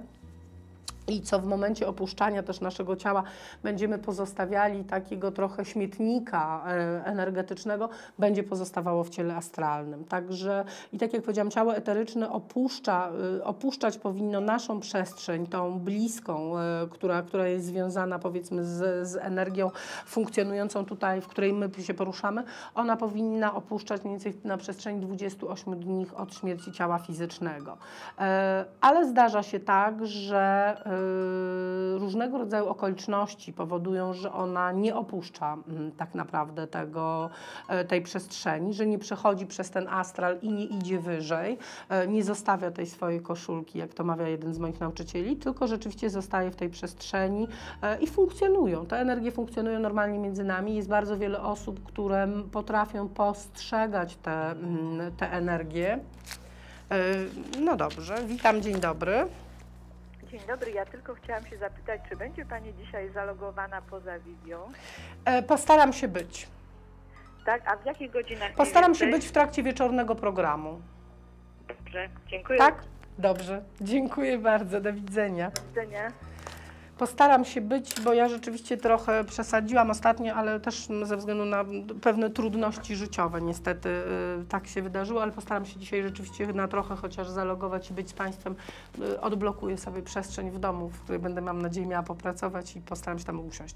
i co w momencie opuszczania też naszego ciała będziemy pozostawiali takiego trochę śmietnika e, energetycznego, będzie pozostawało w ciele astralnym. Także i tak jak powiedziałam, ciało eteryczne opuszcza, e, opuszczać powinno naszą przestrzeń, tą bliską, e, która, która jest związana powiedzmy z, z energią funkcjonującą tutaj, w której my się poruszamy. Ona powinna opuszczać mniej więcej na przestrzeni 28 dni od śmierci ciała fizycznego. Ale zdarza się tak, że różnego rodzaju okoliczności powodują, że ona nie opuszcza mm, tak naprawdę tego, e, tej przestrzeni, że nie przechodzi przez ten astral i nie idzie wyżej, e, nie zostawia tej swojej koszulki, jak to mawia jeden z moich nauczycieli, tylko rzeczywiście zostaje w tej przestrzeni e, i funkcjonują. Te energie funkcjonują normalnie między nami. Jest bardzo wiele osób, które potrafią postrzegać te, mm, te energie. No dobrze, witam, dzień dobry. Dzień dobry, ja tylko chciałam się zapytać, czy będzie Pani dzisiaj zalogowana poza Vivią? E, Postaram się być. Tak, a w jakich godzinach? Postaram się być w trakcie wieczornego programu. Dobrze, dziękuję. Tak? Dobrze. Dziękuję bardzo. Do widzenia. Do widzenia. Postaram się być, bo ja rzeczywiście trochę przesadziłam ostatnio, ale też ze względu na pewne trudności życiowe niestety y, tak się wydarzyło, ale postaram się dzisiaj rzeczywiście na trochę chociaż zalogować i być z Państwem. Y, Odblokuję sobie przestrzeń w domu, w której będę, mam nadzieję, miała popracować i postaram się tam usiąść.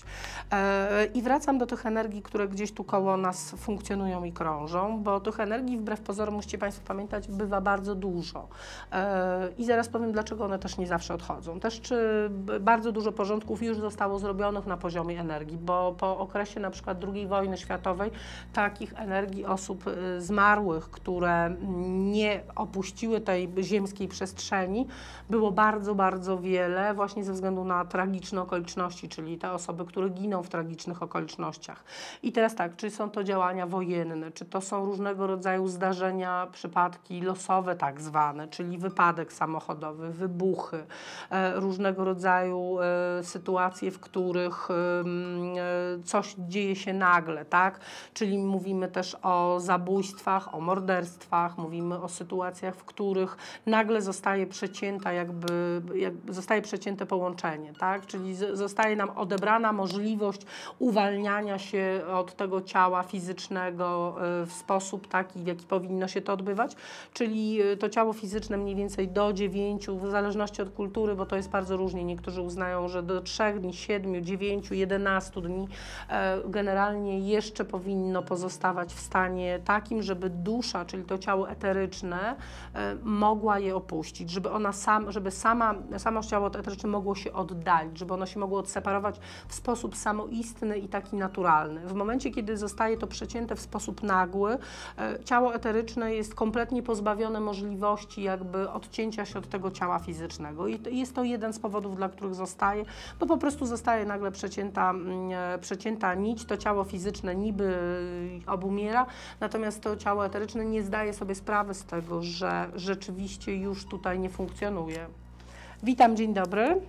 E, I wracam do tych energii, które gdzieś tu koło nas funkcjonują i krążą, bo tych energii wbrew pozorom, musicie Państwo pamiętać, bywa bardzo dużo. E, I zaraz powiem, dlaczego one też nie zawsze odchodzą. Też czy bardzo dużo porządków już zostało zrobionych na poziomie energii, bo po okresie na przykład II wojny światowej takich energii osób y, zmarłych, które nie opuściły tej ziemskiej przestrzeni, było bardzo, bardzo wiele właśnie ze względu na tragiczne okoliczności, czyli te osoby, które giną w tragicznych okolicznościach. I teraz tak, czy są to działania wojenne, czy to są różnego rodzaju zdarzenia, przypadki losowe tak zwane, czyli wypadek samochodowy, wybuchy, e, różnego rodzaju e, sytuacje, w których e, coś dzieje się nagle, tak? Czyli mówimy też o zabójstwach, o morderstwach, mówimy o sytuacjach, w których nagle zostaje przecięta jakby, jakby zostaje przecięte połączenie, tak? Czyli zostaje nam odebrana możliwość uwalniania się od tego ciała fizycznego e, w sposób taki, w jaki powinno się to odbywać, czyli e, to ciało fizyczne mniej więcej do 9, w zależności od kultury, bo to jest bardzo różnie. Niektórzy uznają, może do 3 dni, 7, 9, 11 dni, e, generalnie jeszcze powinno pozostawać w stanie takim, żeby dusza, czyli to ciało eteryczne, e, mogła je opuścić, żeby ona sam, żeby sama, samo ciało eteryczne mogło się oddalić, żeby ono się mogło odseparować w sposób samoistny i taki naturalny. W momencie, kiedy zostaje to przecięte w sposób nagły, e, ciało eteryczne jest kompletnie pozbawione możliwości jakby odcięcia się od tego ciała fizycznego. I jest to jeden z powodów, dla których zostaje, bo po prostu zostaje nagle przecięta, mm, e, przecięta nić, to ciało fizyczne niby obumiera, natomiast to ciało eteryczne nie zdaje sobie sprawy z tego, że rzeczywiście już tutaj nie funkcjonuje. Witam, dzień dobry.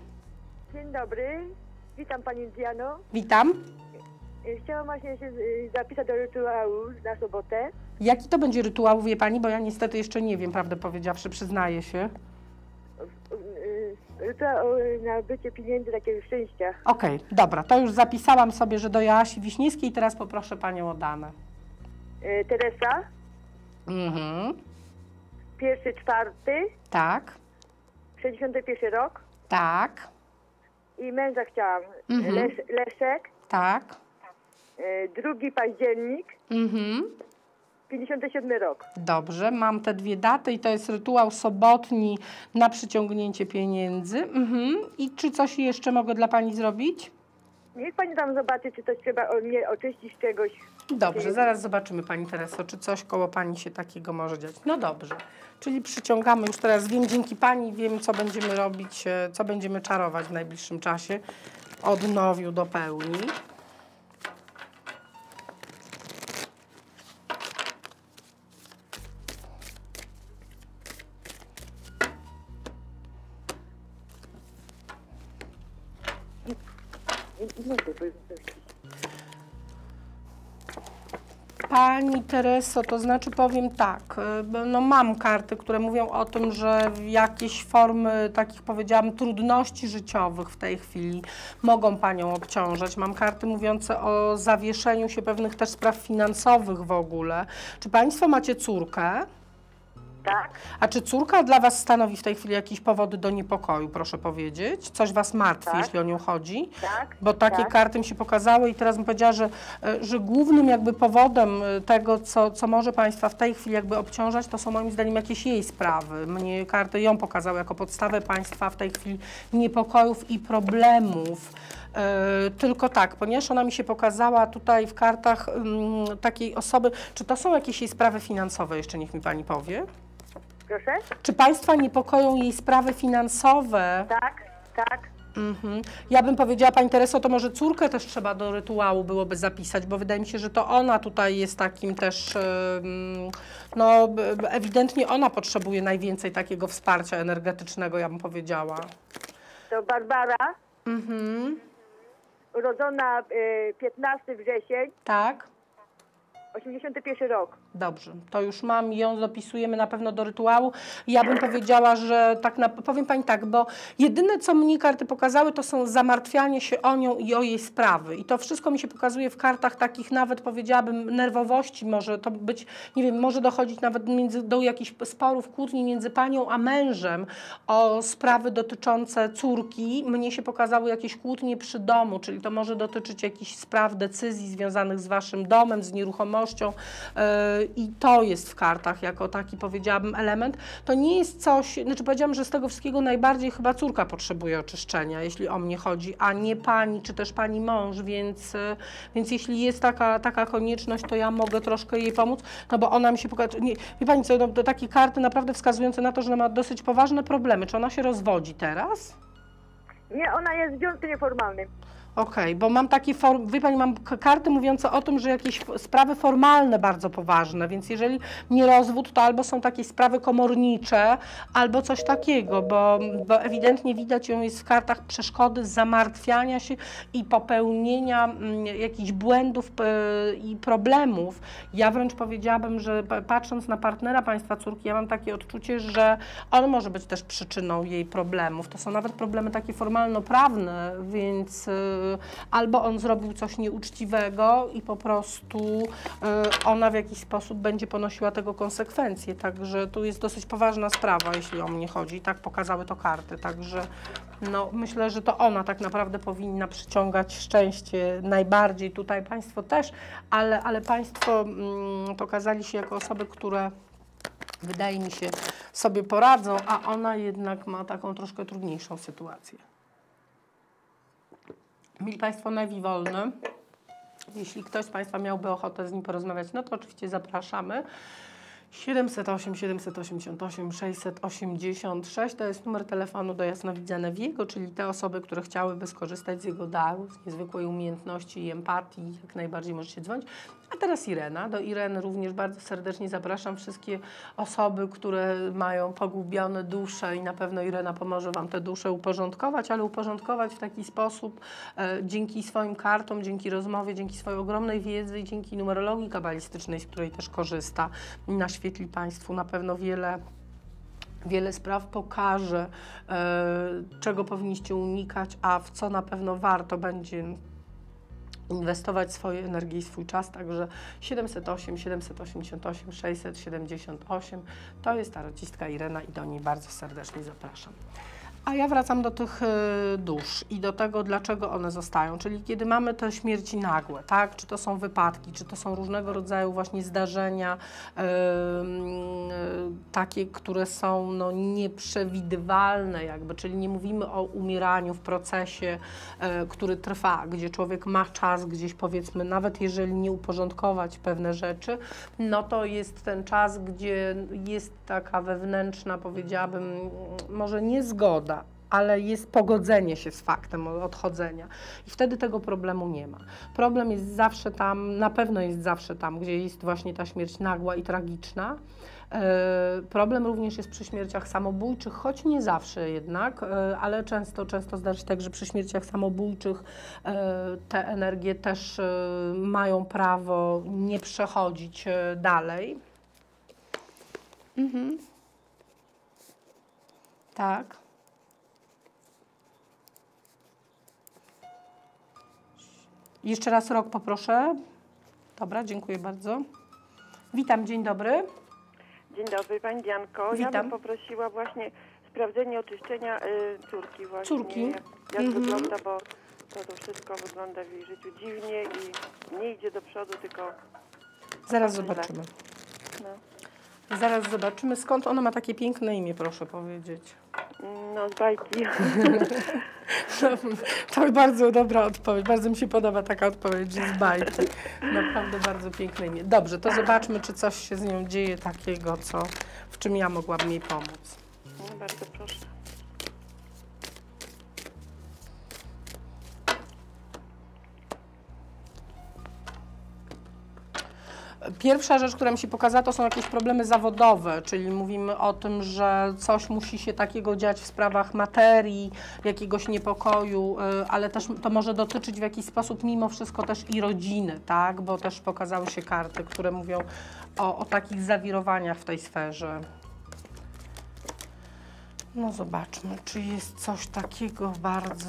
Dzień dobry, witam Pani Diano. Witam. E, Chciałam właśnie się e, zapisać do rytuału na sobotę. Jaki to będzie rytuał, wie Pani, bo ja niestety jeszcze nie wiem, prawdę powiedziawszy, przyznaję się. Rytuał e, na bycie pieniędzy, takiego szczęścia. Okej, dobra, to już zapisałam sobie, że do Joasi Wiśniewskiej, teraz poproszę Panią o dane. E, Teresa, Mhm, pierwszy, czwarty, tak, 61 rok tak, i męża chciałam. Mhm. Les, Leszek, tak, e, drugi październik, mhm. 57 rok. Dobrze, mam te dwie daty i to jest rytuał sobotni na przyciągnięcie pieniędzy. Mhm. I czy coś jeszcze mogę dla Pani zrobić? Niech Pani tam zobaczy, czy coś trzeba o mnie oczyścić czegoś. Dobrze, zaraz zobaczymy Pani Tereso, czy coś koło Pani się takiego może dziać. No dobrze, czyli przyciągamy, już teraz wiem dzięki Pani, wiem co będziemy robić, e, co będziemy czarować w najbliższym czasie. Odnowiu do pełni. Pani Tereso, to znaczy powiem tak, y, no mam karty, które mówią o tym, że jakieś formy takich powiedziałam trudności życiowych w tej chwili mogą Panią obciążać. Mam karty mówiące o zawieszeniu się pewnych też spraw finansowych w ogóle. Czy Państwo macie córkę? Tak? A czy córka dla Was stanowi w tej chwili jakieś powody do niepokoju, proszę powiedzieć? Coś Was martwi, Tak. jeśli o nią chodzi? Tak? Bo takie tak. karty mi się pokazały i teraz bym powiedziała, że, e, że głównym jakby powodem e, tego, co, co może Państwa w tej chwili jakby obciążać, to są moim zdaniem jakieś jej sprawy. Mnie karty ją pokazały jako podstawę Państwa w tej chwili niepokojów i problemów. E, tylko tak, ponieważ ona mi się pokazała tutaj w kartach mm, takiej osoby, czy to są jakieś jej sprawy finansowe, jeszcze niech mi Pani powie? Proszę? Czy Państwa niepokoją jej sprawy finansowe? Tak, tak. Mhm. Ja bym powiedziała, Pani Tereso, to może córkę też trzeba do rytuału byłoby zapisać, bo wydaje mi się, że to ona tutaj jest takim też, no ewidentnie ona potrzebuje najwięcej takiego wsparcia energetycznego, ja bym powiedziała. To Barbara, Mhm. urodzona e, 15 wrzesień, Tak? 81 rok. Dobrze, to już mam i ją dopisujemy na pewno do rytuału. Ja bym powiedziała, że tak na, powiem Pani tak, bo jedyne co mnie karty pokazały to są zamartwianie się o nią i o jej sprawy. I to wszystko mi się pokazuje w kartach takich nawet powiedziałabym nerwowości, może to być, nie wiem, może dochodzić nawet między, do jakichś sporów, kłótni między Panią a mężem o sprawy dotyczące córki. Mnie się pokazały jakieś kłótnie przy domu, czyli to może dotyczyć jakichś spraw, decyzji związanych z Waszym domem, z nieruchomością. Yy, I to jest w kartach jako taki, powiedziałabym, element. To nie jest coś, znaczy powiedziałam, że z tego wszystkiego najbardziej chyba córka potrzebuje oczyszczenia, jeśli o mnie chodzi, a nie pani, czy też pani mąż, więc, yy, więc jeśli jest taka, taka konieczność, to ja mogę troszkę jej pomóc, no bo ona mi się pokazuje, wie pani co, no, to takie karty naprawdę wskazujące na to, że ona ma dosyć poważne problemy. Czy ona się rozwodzi teraz? Nie, ona jest w związku nieformalnym. Okej, bo mam takie, form, wie Pani, mam karty mówiące o tym, że jakieś sprawy formalne bardzo poważne, więc jeżeli nie rozwód, to albo są takie sprawy komornicze, albo coś takiego, bo, bo ewidentnie widać ją jest w kartach przeszkody zamartwiania się i popełnienia mm, jakichś błędów i problemów. Ja wręcz powiedziałabym, że pa- patrząc na partnera Państwa córki, ja mam takie odczucie, że on może być też przyczyną jej problemów. To są nawet problemy takie formalno-prawne, więc y, albo on zrobił coś nieuczciwego i po prostu y, ona w jakiś sposób będzie ponosiła tego konsekwencje. Także tu jest dosyć poważna sprawa, jeśli o mnie chodzi. Tak pokazały to karty. Także No, myślę, że to ona tak naprawdę powinna przyciągać szczęście najbardziej, tutaj Państwo też, ale, ale Państwo mm, pokazali się jako osoby, które wydaje mi się sobie poradzą, a ona jednak ma taką troszkę trudniejszą sytuację. Mili Państwo, Newi Wolny. Jeśli ktoś z Państwa miałby ochotę z nim porozmawiać, no to oczywiście zapraszamy. 708 788 686 to jest numer telefonu do jasnowidza Newiego, czyli te osoby, które chciałyby skorzystać z jego daru, z niezwykłej umiejętności i empatii, jak najbardziej możecie dzwonić. A teraz Irena. Do Ireny również bardzo serdecznie zapraszam wszystkie osoby, które mają pogubione dusze i na pewno Irena pomoże Wam te dusze uporządkować, ale uporządkować w taki sposób e, dzięki swoim kartom, dzięki rozmowie, dzięki swojej ogromnej wiedzy i dzięki numerologii kabalistycznej, z której też korzysta, naświetli Państwu na pewno wiele wiele spraw pokaże, e, czego powinniście unikać, a w co na pewno warto będzie inwestować swoje energię i swój czas, także 708, 788, 678 to jest tarocistka Irena i do niej bardzo serdecznie zapraszam. A ja wracam do tych y, dusz i do tego, dlaczego one zostają. Czyli kiedy mamy te śmierci nagłe, tak? Czy to są wypadki, czy to są różnego rodzaju właśnie zdarzenia y, y, takie, które są no, nieprzewidywalne jakby, czyli nie mówimy o umieraniu w procesie, y, który trwa, gdzie człowiek ma czas gdzieś powiedzmy, nawet jeżeli nie uporządkować pewne rzeczy, no to jest ten czas, gdzie jest taka wewnętrzna, powiedziałabym, może niezgoda, ale jest pogodzenie się z faktem odchodzenia. I wtedy tego problemu nie ma. Problem jest zawsze tam, na pewno jest zawsze tam, gdzie jest właśnie ta śmierć nagła i tragiczna. E, Problem również jest przy śmierciach samobójczych, choć nie zawsze jednak, e, ale często, często zdarza się tak, że przy śmierciach samobójczych e, te energie też mają prawo nie przechodzić dalej. Mhm. Tak. Jeszcze raz rok poproszę. Dobra, dziękuję bardzo. Witam, dzień dobry. Dzień dobry, Pani Dianko. Ja Witam. bym poprosiła właśnie sprawdzenie oczyszczenia y, córki właśnie. Córki? Jak, jak Mhm. wygląda, bo to, to wszystko wygląda w jej życiu dziwnie i nie idzie do przodu, tylko Zaraz zobaczymy. no, Zaraz zobaczymy, skąd ona ma takie piękne imię, proszę powiedzieć. no z bajki. [laughs] To bardzo dobra odpowiedź. Bardzo mi się podoba taka odpowiedź z bajki. Naprawdę bardzo piękne imię. Dobrze, to zobaczmy, czy coś się z nią dzieje takiego, co, w czym ja mogłabym jej pomóc. no, bardzo proszę. Pierwsza rzecz, która mi się pokazała, to są jakieś problemy zawodowe, czyli mówimy o tym, że coś musi się takiego dziać w sprawach materii, jakiegoś niepokoju, y, ale też to może dotyczyć w jakiś sposób mimo wszystko też i rodziny, tak? Bo też pokazały się karty, które mówią o, o takich zawirowaniach w tej sferze. No zobaczmy, czy jest coś takiego bardzo...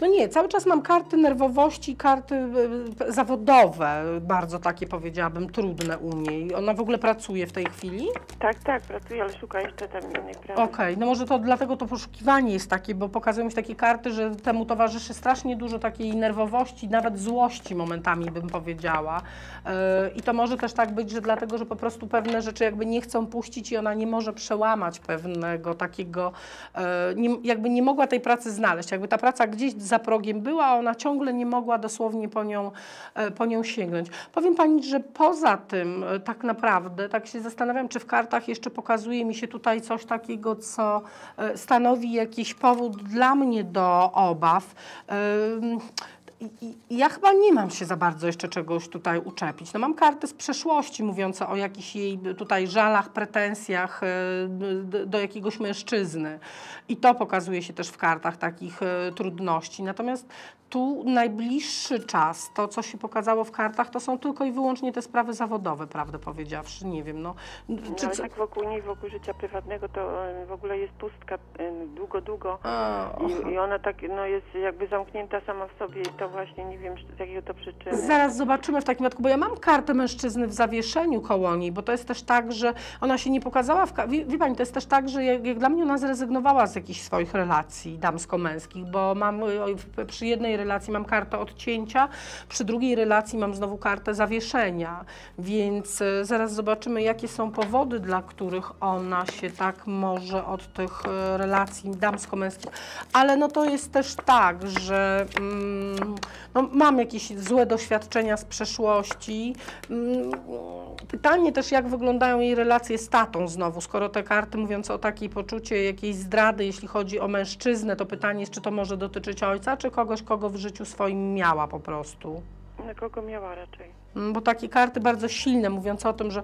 No nie, cały czas mam karty nerwowości, karty y, zawodowe, bardzo takie powiedziałabym trudne u niej. Ona w ogóle pracuje w tej chwili? Tak, tak, pracuję, ale szukam jeszcze tam innej pracy. Okej, no może to dlatego to poszukiwanie jest takie, bo pokazują mi się takie karty, że temu towarzyszy strasznie dużo takiej nerwowości, nawet złości momentami bym powiedziała. Yy, I to może też tak być, że dlatego, że po prostu pewne rzeczy jakby nie chcą puścić i ona nie może przełamać pewnego takiego, yy, nie, jakby nie mogła tej pracy znaleźć. Jakby ta praca gdzieś za progiem była, a ona ciągle nie mogła dosłownie po nią, yy, po nią sięgnąć. Powiem Pani, że poza tym yy, tak naprawdę, tak się zastanawiam, czy w kartach jeszcze pokazuje mi się tutaj coś takiego, co yy, stanowi jakiś powód dla mnie do obaw. I, ja chyba nie mam się za bardzo jeszcze czegoś tutaj uczepić. No mam karty z przeszłości mówiące o jakichś jej tutaj żalach, pretensjach e, do, do jakiegoś mężczyzny. I to pokazuje się też w kartach takich e, trudności. Natomiast tu najbliższy czas, to co się pokazało w kartach, to są tylko i wyłącznie te sprawy zawodowe, prawdę powiedziawszy. Nie wiem, no. No, Czy, ale co- tak wokół niej, wokół życia prywatnego, to w ogóle jest pustka długo, długo. A, I, I ona tak, no jest jakby zamknięta sama w sobie i to właśnie nie wiem z jakiego to przyczyny. Zaraz zobaczymy w takim wypadku, bo ja mam kartę mężczyzny w zawieszeniu koło niej, bo to jest też tak, że ona się nie pokazała w... Wie, wie Pani, to jest też tak, że jak, jak dla mnie ona zrezygnowała z jakichś swoich relacji damsko-męskich, bo mam y, przy jednej relacji mam kartę odcięcia, przy drugiej relacji mam znowu kartę zawieszenia, więc y, zaraz zobaczymy, jakie są powody, dla których ona się tak może od tych y, relacji damsko-męskich, ale no to jest też tak, że mm, no, mam jakieś złe doświadczenia z przeszłości. Mm, Pytanie też, jak wyglądają jej relacje z tatą znowu, skoro te karty mówiące o takiej poczucie jakiejś zdrady, jeśli chodzi o mężczyznę, to pytanie jest, czy to może dotyczyć ojca, czy kogoś, kogo w życiu swoim miała po prostu. Kogo miała raczej? Mm, Bo takie karty bardzo silne, mówiące o tym, że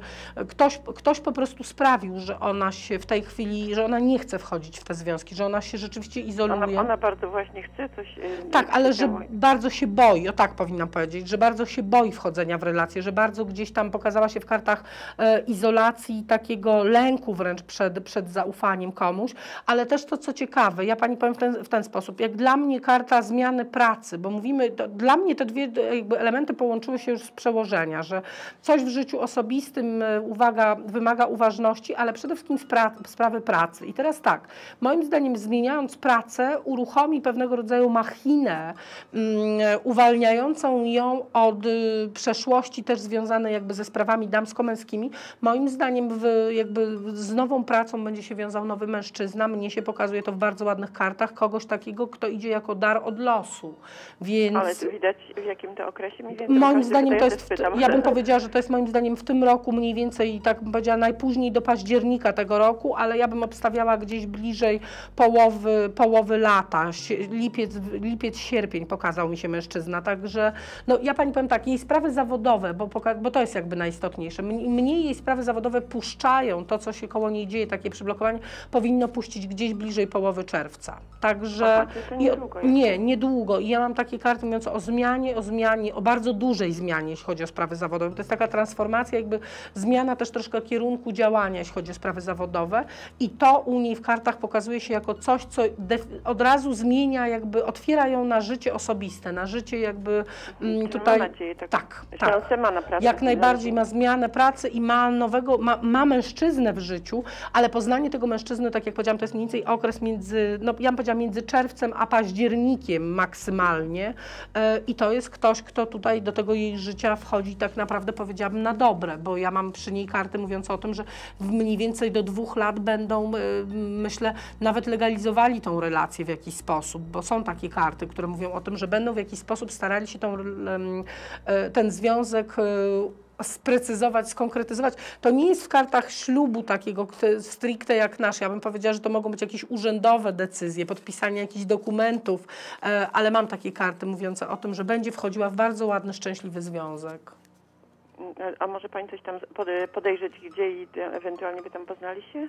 ktoś, ktoś po prostu sprawił, że ona się w tej chwili, że ona nie chce wchodzić w te związki, że ona się rzeczywiście izoluje. Ona, ona bardzo właśnie chce coś... e, Tak, ale że bardzo się boi, o tak powinnam powiedzieć, że bardzo się boi wchodzenia w relacje, że bardzo gdzieś tam pokazała się w kartach e, izolacji, takiego lęku wręcz przed, przed zaufaniem komuś, ale też to, co ciekawe, ja Pani powiem w ten, w ten sposób, jak dla mnie karta zmiany pracy, bo mówimy, to, dla mnie te dwie e, jakby elementy połączyły się już z przełożenia, że coś w życiu osobistym, e, uwaga, wymaga uważności, ale przede wszystkim spra sprawy pracy. I teraz tak, moim zdaniem zmieniając pracę, uruchomi pewnego rodzaju machinę, mm, uwalniającą ją od y, przeszłości też związanej jakby ze sprawami damsko-męskimi. Moim zdaniem w, jakby z nową pracą będzie się wiązał nowy mężczyzna. Mnie się pokazuje to w bardzo ładnych kartach, kogoś takiego, kto idzie jako dar od losu. Więc Ale to widać w jakim to okresie mniej więcej? Moim zdaniem to ja jest, ja bym powiedziała, że to jest moim zdaniem w tym roku mniej więcej, tak bym powiedziała, najpóźniej do października tego roku, ale ja bym obstawiała gdzieś bliżej połowy, połowy lata, lipiec, lipiec, sierpień pokazał mi się mężczyzna, także no ja Pani powiem tak, jej sprawy zawodowe, bo, bo to jest jakby najistotniejsze, Mniej- jej sprawy zawodowe puszczają to, co się koło niej dzieje, takie przyblokowanie, powinno puścić gdzieś bliżej połowy czerwca, także Aha, i- niedługo nie, niedługo. I ja mam takie karty mówiące o zmianie, o zmianie, o bardzo dużej zmianie, jeśli chodzi o sprawy zawodowe. To jest taka transformacja, jakby zmiana też troszkę kierunku działania, jeśli chodzi o sprawy zawodowe. I to u niej w kartach pokazuje się jako coś, co od razu zmienia, jakby otwiera ją na życie osobiste, na życie jakby mm, Czyli tutaj... Ma nadzieję, tak, Tak, tak. Ma naprawdę. Jak najbardziej ma zmianę pracy i ma nowego, ma, ma mężczyznę w życiu, ale poznanie tego mężczyzny, tak jak powiedziałam, to jest mniej więcej okres między, no ja bym powiedziała między czerwcem a październikiem maksymalnie E, i to jest ktoś, kto tutaj do tego jej życia wchodzi tak naprawdę powiedziałabym na dobre, bo ja mam przy niej karty mówiące o tym, że mniej więcej do dwóch lat będą, e, myślę, nawet legalizowali tą relację w jakiś sposób, bo są takie karty, które mówią o tym, że będą w jakiś sposób starali się tą, e, ten związek e, sprecyzować, skonkretyzować. To nie jest w kartach ślubu takiego stricte jak nasz. Ja bym powiedziała, że to mogą być jakieś urzędowe decyzje, podpisanie jakichś dokumentów, e, ale mam takie karty mówiące o tym, że będzie wchodziła w bardzo ładny, szczęśliwy związek. A, może pani coś tam pode- podejrzeć, gdzie i ewentualnie by tam poznali się?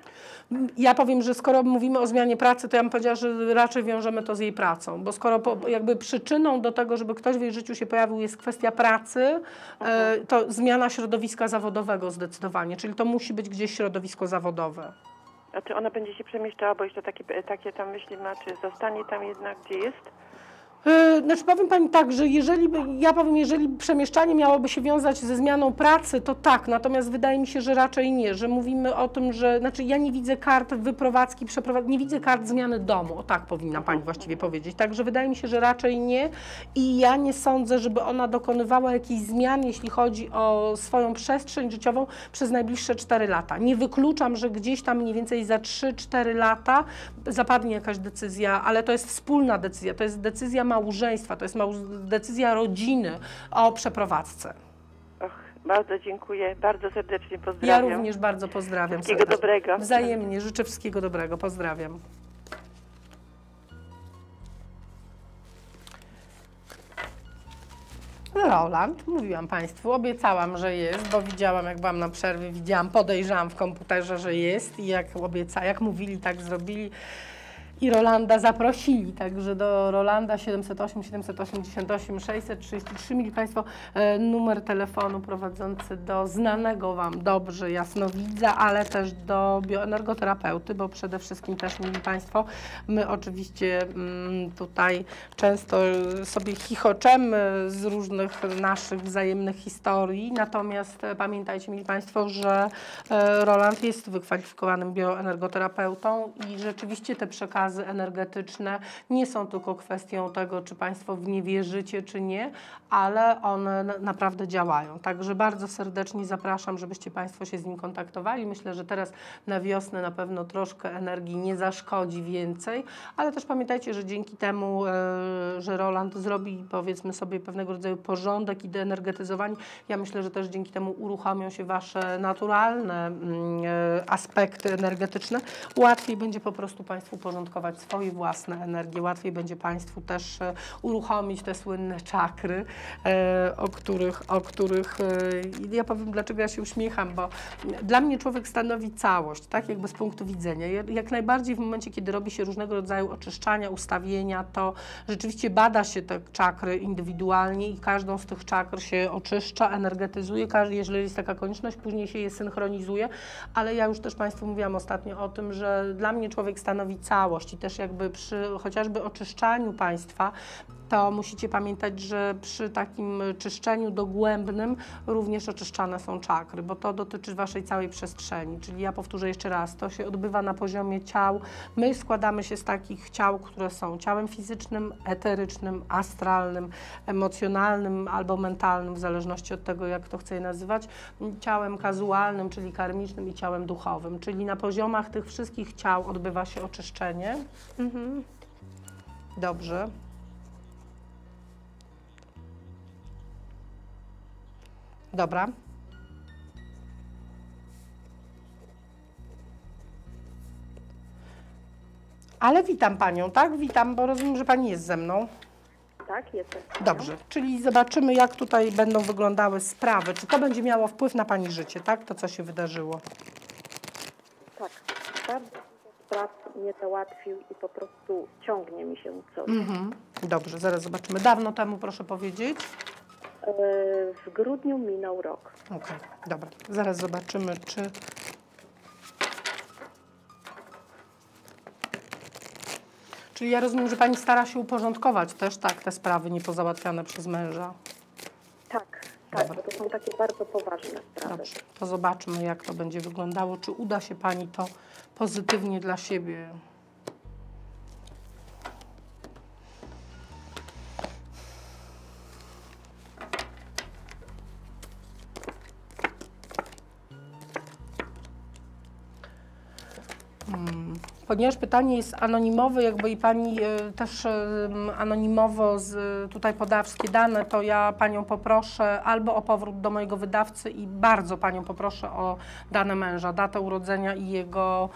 Ja powiem, że skoro mówimy o zmianie pracy, to ja bym powiedziała, że raczej wiążemy to z jej pracą, bo skoro po, jakby przyczyną do tego, żeby ktoś w jej życiu się pojawił jest kwestia pracy, e, to zmiana środowiska zawodowego zdecydowanie, czyli to musi być gdzieś środowisko zawodowe. A czy ona będzie się przemieszczała, bo jeszcze takie, takie tam myśli ma, czy zostanie tam jednak, gdzie jest? Yy, Znaczy powiem Pani tak, że jeżeli ja powiem, jeżeli przemieszczanie miałoby się wiązać ze zmianą pracy, to tak, natomiast wydaje mi się, że raczej nie, że mówimy o tym, że, znaczy ja nie widzę kart wyprowadzki, przeprowadzki, nie widzę kart zmiany domu, o tak powinna Pani właściwie powiedzieć, także wydaje mi się, że raczej nie i ja nie sądzę, żeby ona dokonywała jakichś zmian, jeśli chodzi o swoją przestrzeń życiową przez najbliższe 4 lata. Nie wykluczam, że gdzieś tam mniej więcej za 3-4 lata zapadnie jakaś decyzja, ale to jest wspólna decyzja, to jest decyzja małżeństwa, to jest decyzja rodziny o przeprowadzce. Och, bardzo dziękuję, bardzo serdecznie Ja pozdrawiam. również bardzo pozdrawiam. Wszystkiego serdecznie. dobrego. Wzajemnie, życzę wszystkiego dobrego, pozdrawiam. Roland, mówiłam Państwu, obiecałam, że jest, bo widziałam, jak byłam na przerwie, widziałam, podejrzałam w komputerze, że jest i jak obieca, jak mówili, tak zrobili. I Rolanda zaprosili. Także do Rolanda 708 788 633. Mieli Państwo e, numer telefonu prowadzący do znanego Wam dobrze jasnowidza, ale też do bioenergoterapeuty, bo przede wszystkim też mieli Państwo, my oczywiście mm, tutaj często sobie chichoczemy z różnych naszych wzajemnych historii, natomiast e, pamiętajcie mieli Państwo, że e, Roland jest wykwalifikowanym bioenergoterapeutą i rzeczywiście te przekazy energetyczne nie są tylko kwestią tego, czy Państwo w nie wierzycie, czy nie, ale one na- naprawdę działają. Także bardzo serdecznie zapraszam, żebyście Państwo się z nim kontaktowali. Myślę, że teraz na wiosnę na pewno troszkę energii nie zaszkodzi więcej, ale też pamiętajcie, że dzięki temu, e, że Roland zrobi powiedzmy sobie pewnego rodzaju porządek i deenergetyzowanie, ja myślę, że też dzięki temu uruchomią się Wasze naturalne mm, e, aspekty energetyczne. Łatwiej będzie po prostu Państwu uporządkować swoje własne energie, łatwiej będzie Państwu też e, uruchomić te słynne czakry, e, o których, o których e, ja powiem, dlaczego ja się uśmiecham, bo dla mnie człowiek stanowi całość, tak? Jakby z punktu widzenia. Ja- Jak najbardziej w momencie, kiedy robi się różnego rodzaju oczyszczania, ustawienia, to rzeczywiście bada się te czakry indywidualnie i każdą z tych czakr się oczyszcza, energetyzuje, jeżeli jest taka konieczność, później się je synchronizuje, ale ja już też Państwu mówiłam ostatnio o tym, że dla mnie człowiek stanowi całość też jakby przy chociażby oczyszczaniu Państwa, to musicie pamiętać, że przy takim czyszczeniu dogłębnym również oczyszczane są czakry, bo to dotyczy Waszej całej przestrzeni. Czyli ja powtórzę jeszcze raz, to się odbywa na poziomie ciał. My składamy się z takich ciał, które są ciałem fizycznym, eterycznym, astralnym, emocjonalnym albo mentalnym, w zależności od tego, jak to chcę je nazywać, ciałem kazualnym, czyli karmicznym i ciałem duchowym. Czyli na poziomach tych wszystkich ciał odbywa się oczyszczenie. Mhm. Dobrze. Dobra. Ale witam Panią, tak? Witam, bo rozumiem, że Pani jest ze mną. Tak, jestem. Dobrze, czyli zobaczymy, jak tutaj będą wyglądały sprawy. Czy to będzie miało wpływ na Pani życie, tak? To, co się wydarzyło. Tak. Bardzo spraw mnie załatwił i po prostu ciągnie mi się coś. Mhm. Dobrze, zaraz zobaczymy. Dawno temu, proszę powiedzieć. E, w grudniu minął rok. Okej, dobra. Zaraz zobaczymy, czy... Czyli ja rozumiem, że Pani stara się uporządkować też, tak, te sprawy niepozałatwiane przez męża. Tak, tak, Dobra. bo to są takie bardzo poważne sprawy. Dobrze, to zobaczmy, jak to będzie wyglądało. Czy uda się Pani to pozytywnie dla siebie? Ponieważ pytanie jest anonimowe, jakby i Pani e, też em, anonimowo z, tutaj poda wszystkie dane, to ja Panią poproszę albo o powrót do mojego wydawcy i bardzo Panią poproszę o dane męża, datę urodzenia i jego,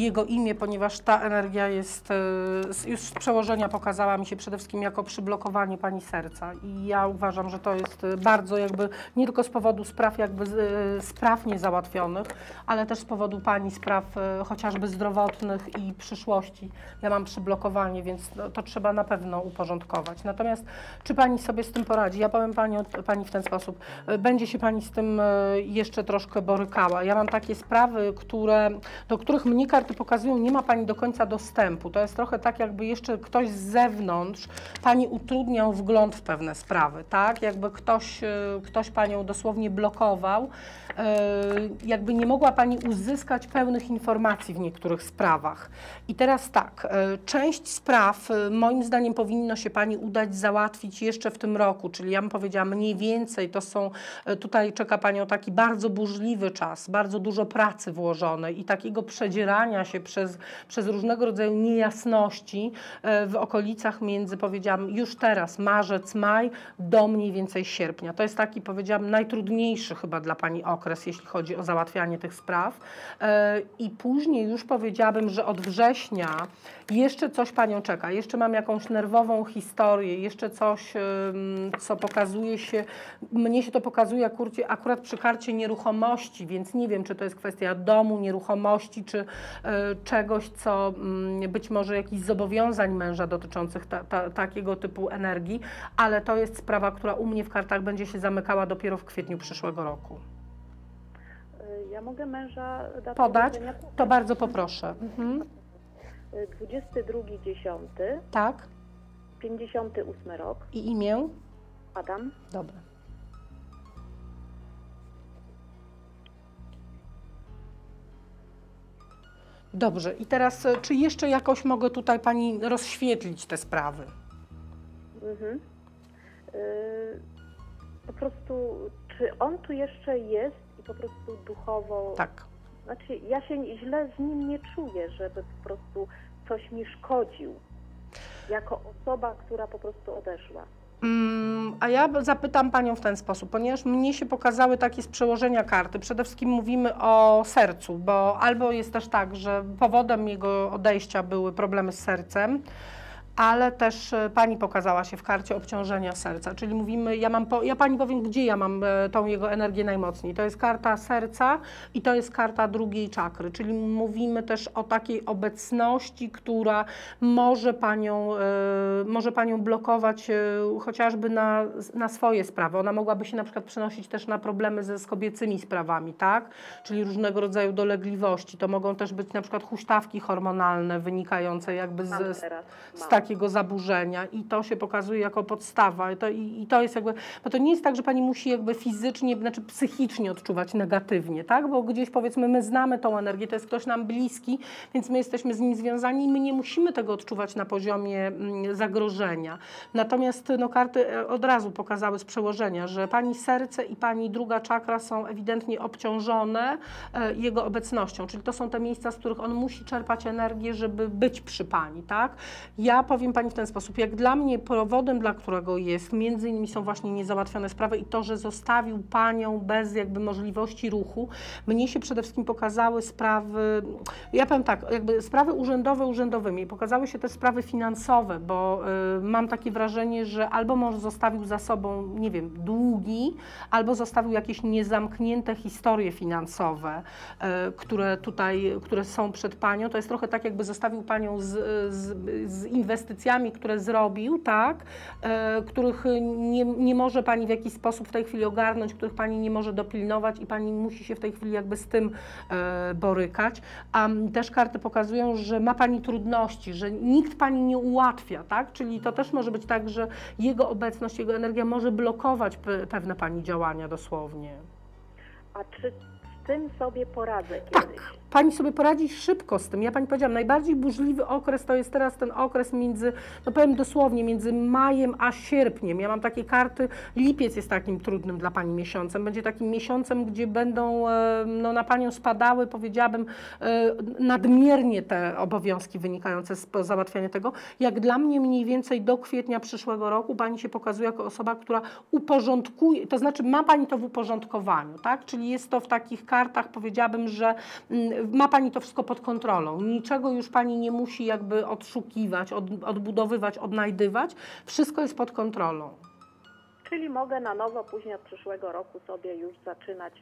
jego imię, ponieważ ta energia jest, e, już z przełożenia pokazała mi się przede wszystkim jako przyblokowanie Pani serca i ja uważam, że to jest e, bardzo jakby, nie tylko z powodu spraw jakby e, spraw niezałatwionych, ale też z powodu Pani spraw chociażby zdrowotnych i przyszłości. Ja mam przyblokowanie, więc no, to trzeba na pewno uporządkować. Natomiast czy Pani sobie z tym poradzi? Ja powiem Pani, pani w ten sposób. Będzie się Pani z tym jeszcze troszkę borykała. Ja mam takie sprawy, które, do których mnie karty pokazują, nie ma Pani do końca dostępu. To jest trochę tak, jakby jeszcze ktoś z zewnątrz Pani utrudniał wgląd w pewne sprawy, tak? Jakby ktoś, e, ktoś Panią dosłownie blokował, jakby nie mogła Pani uzyskać pełnych informacji w niektórych sprawach. I teraz tak, e, część spraw e, moim zdaniem powinno się Pani udać załatwić jeszcze w tym roku, czyli ja bym powiedziała mniej więcej, to są, e, tutaj czeka Panią taki bardzo burzliwy czas, bardzo dużo pracy włożonej i takiego przedzierania się przez, przez różnego rodzaju niejasności e, w okolicach między, powiedziałam, już teraz marzec, maj do mniej więcej sierpnia. To jest taki, powiedziałam, najtrudniejszy chyba dla Pani okres, jeśli chodzi o załatwianie tych spraw. E, I później już powiedziałabym, że od września jeszcze coś Panią czeka. Jeszcze mam jakąś nerwową historię, jeszcze coś, co pokazuje się, mnie się to pokazuje akurat, akurat przy karcie nieruchomości, więc nie wiem, czy to jest kwestia domu, nieruchomości, czy, e, czegoś, co mm, być może jakichś zobowiązań męża dotyczących ta, ta, takiego typu energii, ale to jest sprawa, która u mnie w kartach będzie się zamykała dopiero w kwietniu przyszłego roku. Ja mogę męża Podać? To bardzo poproszę. Mhm. Y, 22.10, Tak. 58 rok, I imię? Adam. Dobra. Dobrze, i teraz e, czy jeszcze jakoś mogę tutaj Pani rozświetlić te sprawy? Mhm. Y, Po prostu, czy on tu jeszcze jest po prostu duchowo... Tak. Znaczy, ja się źle z nim nie czuję, żeby po prostu coś mi szkodził. Jako osoba, która po prostu odeszła. Mm, A ja zapytam Panią w ten sposób, ponieważ mnie się pokazały takie z przełożenia karty. Przede wszystkim mówimy o sercu, bo albo jest też tak, że powodem jego odejścia były problemy z sercem, ale też e, Pani pokazała się w karcie obciążenia serca, czyli mówimy, ja, mam po, ja Pani powiem, gdzie ja mam e, tą jego energię najmocniej. To jest karta serca i to jest karta drugiej czakry, czyli mówimy też o takiej obecności, która może Panią, e, może panią blokować chociażby na, na swoje sprawy. Ona mogłaby się na przykład przenosić też na problemy ze z kobiecymi sprawami, tak? Czyli różnego rodzaju dolegliwości. To mogą też być na przykład huśtawki hormonalne wynikające jakby z, z, z Mam. Takiego zaburzenia i to się pokazuje jako podstawa. I to, i, I to jest jakby, bo to nie jest tak, że pani musi jakby fizycznie, znaczy psychicznie odczuwać negatywnie, tak? Bo gdzieś powiedzmy my znamy tą energię, to jest ktoś nam bliski, więc my jesteśmy z nim związani i my nie musimy tego odczuwać na poziomie mm, zagrożenia. Natomiast no, karty e, od razu pokazały z przełożenia, że pani serce i pani druga czakra są ewidentnie obciążone e, jego obecnością, czyli to są te miejsca, z których on musi czerpać energię, żeby być przy pani, tak? Ja powiem pani w ten sposób, jak dla mnie powodem, dla którego jest, między innymi są właśnie niezałatwione sprawy i to, że zostawił panią bez jakby możliwości ruchu, mnie się przede wszystkim pokazały sprawy, ja powiem tak, jakby sprawy urzędowe urzędowymi, pokazały się też sprawy finansowe, bo y, mam takie wrażenie, że albo mąż zostawił za sobą, nie wiem, długi, albo zostawił jakieś niezamknięte historie finansowe, y, które tutaj, które są przed panią. To jest trochę tak, jakby zostawił panią z, z, z inwestycjami, które zrobił, tak, y, których nie, nie może pani w jakiś sposób w tej chwili ogarnąć, których pani nie może dopilnować i pani musi się w tej chwili jakby z tym e, borykać. A też karty pokazują, że ma pani trudności, że nikt pani nie ułatwia, tak? Czyli to też może być tak, że jego obecność, jego energia może blokować pe pewne pani działania dosłownie. A czy tym sobie poradzę Tak. kiedyś? Pani sobie poradzi szybko z tym. Ja pani powiedziałam, najbardziej burzliwy okres to jest teraz ten okres między, no powiem dosłownie, między majem a sierpniem. Ja mam takie karty, lipiec jest takim trudnym dla pani miesiącem. Będzie takim miesiącem, gdzie będą e, no, na panią spadały, powiedziałabym, e, nadmiernie te obowiązki wynikające z załatwiania tego. Jak dla mnie mniej więcej do kwietnia przyszłego roku pani się pokazuje jako osoba, która uporządkuje, to znaczy ma pani to w uporządkowaniu, tak? Czyli jest to w takich kartach, powiedziałabym, że mm, ma Pani to wszystko pod kontrolą. Niczego już Pani nie musi jakby odszukiwać, od, odbudowywać, odnajdywać. Wszystko jest pod kontrolą. Czyli mogę na nowo później od przyszłego roku sobie już zaczynać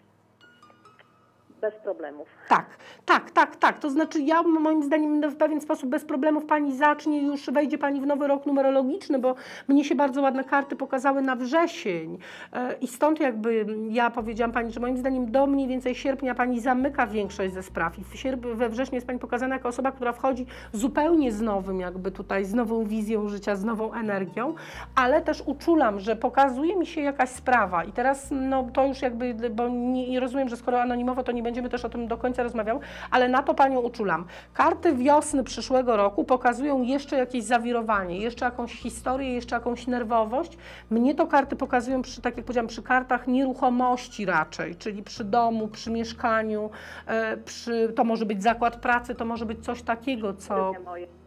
bez problemów. Tak, tak, tak, tak. To znaczy ja moim zdaniem w pewien sposób bez problemów Pani zacznie, już wejdzie Pani w nowy rok numerologiczny, bo mnie się bardzo ładne karty pokazały na wrzesień E, i stąd jakby ja powiedziałam Pani, że moim zdaniem do mniej więcej sierpnia Pani zamyka większość ze spraw i w sierp- we wrześniu jest Pani pokazana jako osoba, która wchodzi zupełnie z nowym jakby tutaj, z nową wizją życia, z nową energią, ale też uczulam, że pokazuje mi się jakaś sprawa i teraz no to już jakby, bo nie, rozumiem, że skoro anonimowo, to nie będziemy też o tym do końca rozmawiał, ale na to Panią uczulam. Karty wiosny przyszłego roku pokazują jeszcze jakieś zawirowanie, jeszcze jakąś historię, jeszcze jakąś nerwowość. Mnie to karty pokazują, przy, tak jak powiedziałam, przy kartach nieruchomości raczej, czyli przy domu, przy mieszkaniu, e, przy, to może być zakład pracy, to może być coś takiego, co...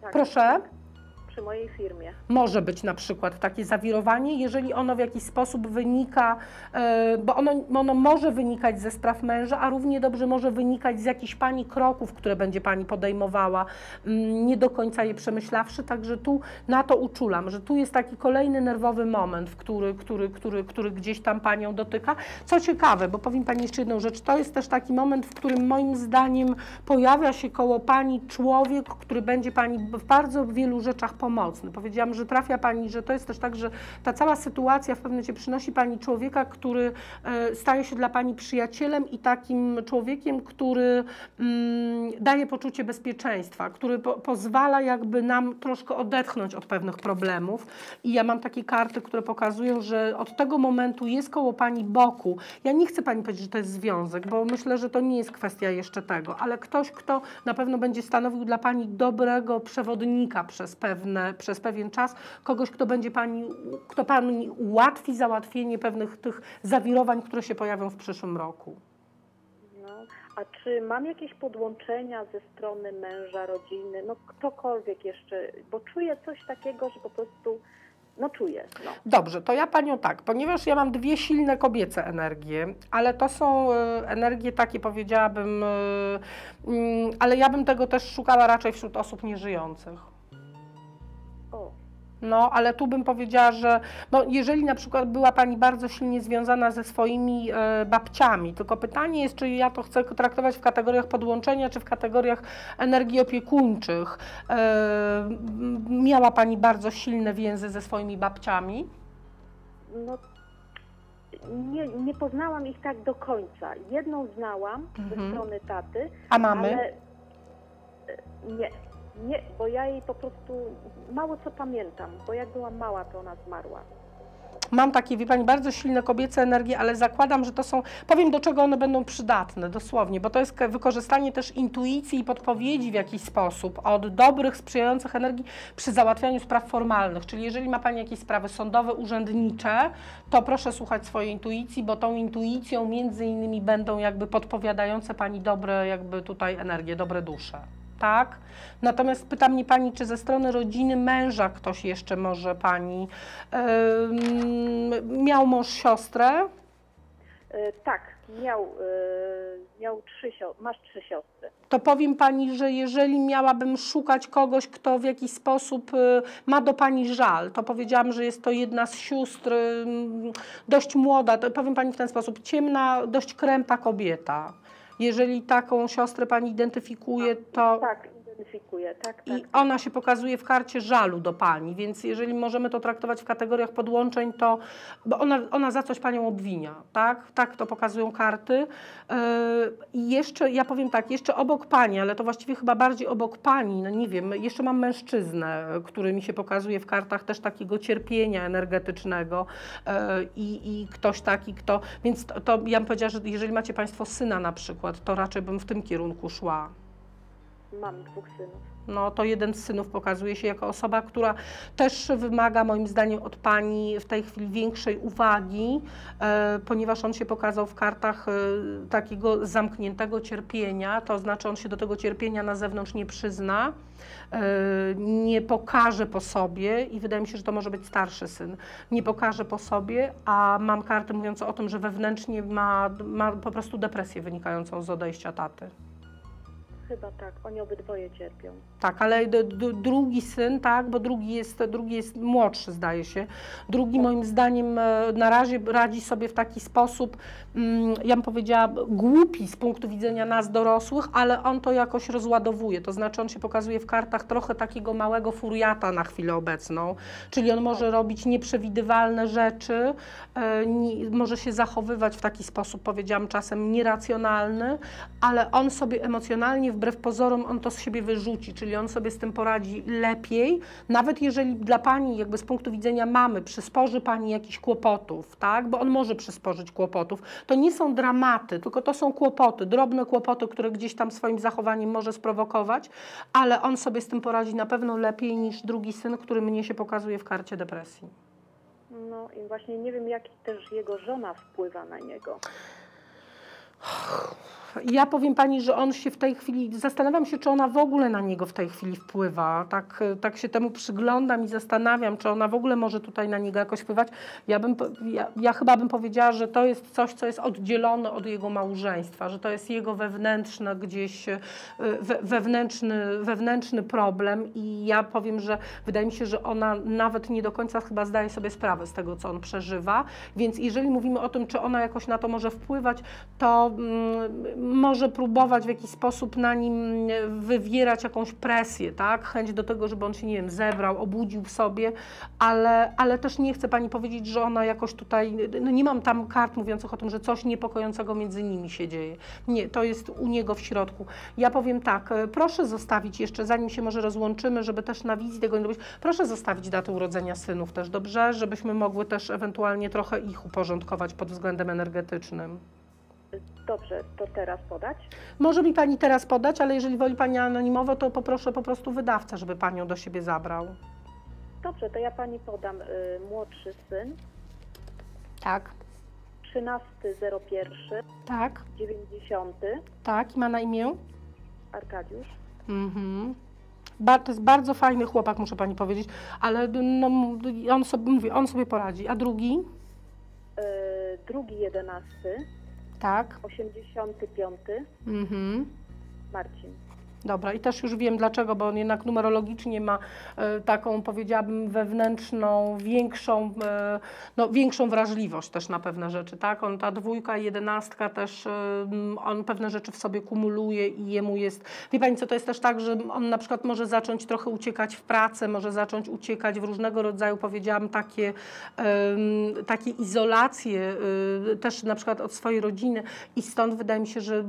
Tak, Proszę? Przy mojej firmie. Może być na przykład takie zawirowanie, jeżeli ono w jakiś sposób wynika, e, bo ono, ono może wynikać ze spraw męża, a równie dobrze może wynikać z jakichś Pani kroków, które będzie Pani podejmowała, mm, nie do końca je przemyślawszy, także tu na to uczulam, że tu jest taki kolejny nerwowy moment, w który, który, który, który gdzieś tam Panią dotyka. Co ciekawe, bo powiem Pani jeszcze jedną rzecz, to jest też taki moment, w którym moim zdaniem pojawia się koło Pani człowiek, który będzie Pani w bardzo wielu rzeczach pomocny. Powiedziałam, że trafia Pani, że to jest też tak, że ta cała sytuacja w pewnym momencie przynosi Pani człowieka, który e, staje się dla Pani przyjacielem i takim człowiekiem, który mm, daje poczucie bezpieczeństwa, który po, pozwala jakby nam troszkę odetchnąć od pewnych problemów. I ja mam takie karty, które pokazują, że od tego momentu jest koło Pani boku. Ja nie chcę Pani powiedzieć, że to jest związek, bo myślę, że to nie jest kwestia jeszcze tego, ale ktoś, kto na pewno będzie stanowił dla Pani dobrego przewodnika przez, pewne, przez pewien czas, kogoś, kto będzie Pani, kto Pani ułatwi załatwienie pewnych tych zawirowań, które się pojawią w przyszłym roku. No, a czy mam jakieś podłączenia ze strony męża, rodziny, no ktokolwiek jeszcze, bo czuję coś takiego, że po prostu, no czuję, no. Dobrze, to ja Panią tak, ponieważ ja mam dwie silne kobiece energie, ale to są e, energie takie, powiedziałabym, e, mm, ale ja bym tego też szukała raczej wśród osób nieżyjących. No, ale tu bym powiedziała, że no, jeżeli na przykład była Pani bardzo silnie związana ze swoimi e, babciami, tylko pytanie jest, czy ja to chcę traktować w kategoriach podłączenia, czy w kategoriach energii opiekuńczych. E, miała Pani bardzo silne więzy ze swoimi babciami? no nie, nie poznałam ich tak do końca. Jedną znałam ze Mhm. strony taty, A mamy? ale e, nie, nie, bo ja jej po prostu mało co pamiętam, bo jak byłam mała, to ona zmarła. Mam takie, wie Pani, bardzo silne kobiece energie, ale zakładam, że to są, powiem do czego one będą przydatne, dosłownie, bo to jest wykorzystanie też intuicji i podpowiedzi w jakiś sposób od dobrych, sprzyjających energii przy załatwianiu spraw formalnych. Czyli jeżeli ma Pani jakieś sprawy sądowe, urzędnicze, to proszę słuchać swojej intuicji, bo tą intuicją między innymi będą jakby podpowiadające Pani dobre jakby tutaj energie, dobre dusze. Tak? Natomiast pyta mnie Pani, czy ze strony rodziny męża ktoś jeszcze może Pani Ym, miał mąż siostrę? E, tak, miał, e, miał trzy masz trzy siostry. To powiem Pani, że jeżeli miałabym szukać kogoś, kto w jakiś sposób y, ma do Pani żal, to powiedziałam, że jest to jedna z sióstr, dość młoda, to powiem Pani w ten sposób, ciemna, dość krępa kobieta. Jeżeli taką siostrę Pani identyfikuje, to... Tak, identyfikuję, tak, tak. I ona się pokazuje w karcie żalu do pani, więc jeżeli możemy to traktować w kategoriach podłączeń, to bo ona, ona za coś panią obwinia, tak? Tak to pokazują karty. Yy, I jeszcze, ja powiem tak, jeszcze obok pani, ale to właściwie chyba bardziej obok pani, no nie wiem, jeszcze mam mężczyznę, który mi się pokazuje w kartach też takiego cierpienia energetycznego yy, i, i ktoś taki, kto, więc to, to ja bym powiedziała, że jeżeli macie państwo syna na przykład, to raczej bym w tym kierunku szła. Mam dwóch synów. No, to jeden z synów pokazuje się jako osoba, która też wymaga moim zdaniem od Pani w tej chwili większej uwagi, e, ponieważ on się pokazał w kartach e, takiego zamkniętego cierpienia, to znaczy on się do tego cierpienia na zewnątrz nie przyzna, e, nie pokaże po sobie i wydaje mi się, że to może być starszy syn, nie pokaże po sobie, a mam kartę mówiącą o tym, że wewnętrznie ma, ma po prostu depresję wynikającą z odejścia taty. Chyba tak, oni obydwoje cierpią. Tak, ale drugi syn, tak, bo drugi jest, drugi jest młodszy, zdaje się. Drugi moim zdaniem e, na razie radzi sobie w taki sposób, ja bym powiedziała, głupi z punktu widzenia nas dorosłych, ale on to jakoś rozładowuje. To znaczy on się pokazuje w kartach trochę takiego małego furiata na chwilę obecną, czyli on może robić nieprzewidywalne rzeczy, e, może się zachowywać w taki sposób, powiedziałam czasem nieracjonalny, ale on sobie emocjonalnie, wbrew pozorom, on to z siebie wyrzuci, czyli on sobie z tym poradzi lepiej, nawet jeżeli dla Pani, jakby z punktu widzenia mamy, przysporzy Pani jakichś kłopotów, tak, bo on może przysporzyć kłopotów, to nie są dramaty, tylko to są kłopoty, drobne kłopoty, które gdzieś tam swoim zachowaniem może sprowokować, ale on sobie z tym poradzi na pewno lepiej niż drugi syn, który mnie się pokazuje w karcie depresji. No i właśnie nie wiem, jak też jego żona wpływa na niego. Ja powiem pani, że on się w tej chwili, zastanawiam się, czy ona w ogóle na niego w tej chwili wpływa. Tak, tak się temu przyglądam i zastanawiam, czy ona w ogóle może tutaj na niego jakoś wpływać. Ja, bym, ja, ja chyba bym powiedziała, że to jest coś, co jest oddzielone od jego małżeństwa, że to jest jego wewnętrzne gdzieś, e, we, wewnętrzny, wewnętrzny problem i ja powiem, że wydaje mi się, że ona nawet nie do końca chyba zdaje sobie sprawę z tego, co on przeżywa, więc jeżeli mówimy o tym, czy ona jakoś na to może wpływać, to mm, może próbować w jakiś sposób na nim mm, wywierać jakąś presję, tak? Chęć do tego, żeby on się, nie wiem, zebrał, obudził w sobie, ale, ale też nie chcę pani powiedzieć, że ona jakoś tutaj, no nie mam tam kart mówiących o tym, że coś niepokojącego między nimi się dzieje. Nie, to jest u niego w środku. Ja powiem tak, e, proszę zostawić jeszcze, zanim się może rozłączymy, żeby też na wizji tego nie robić, proszę zostawić datę urodzenia synów też, dobrze? Żebyśmy mogły też ewentualnie trochę ich uporządkować pod względem energetycznym. Dobrze, to teraz podać? Może mi Pani teraz podać, ale jeżeli woli Pani anonimowo, to poproszę po prostu wydawcę, żeby Panią do siebie zabrał. Dobrze, to ja pani podam y, młodszy syn, Tak, 13.01, tak, 90, tak. I ma na imię? Arkadiusz. Mhm. To jest bardzo fajny chłopak, muszę Pani powiedzieć, ale no, on, sobie, mówię, on sobie poradzi. A drugi? Y, drugi 11, Tak. 85, Mhm. Marcin. Dobra, i też już wiem dlaczego, bo on jednak numerologicznie ma e, taką, powiedziałabym, wewnętrzną, większą, e, no, większą wrażliwość też na pewne rzeczy, tak? On, ta dwójka, jedenastka też, m, on pewne rzeczy w sobie kumuluje i jemu jest, wie Pani co, to jest też tak, że on na przykład może zacząć trochę uciekać w pracę, może zacząć uciekać w różnego rodzaju, powiedziałam, takie, takie izolacje, y, też na przykład od swojej rodziny i stąd wydaje mi się, że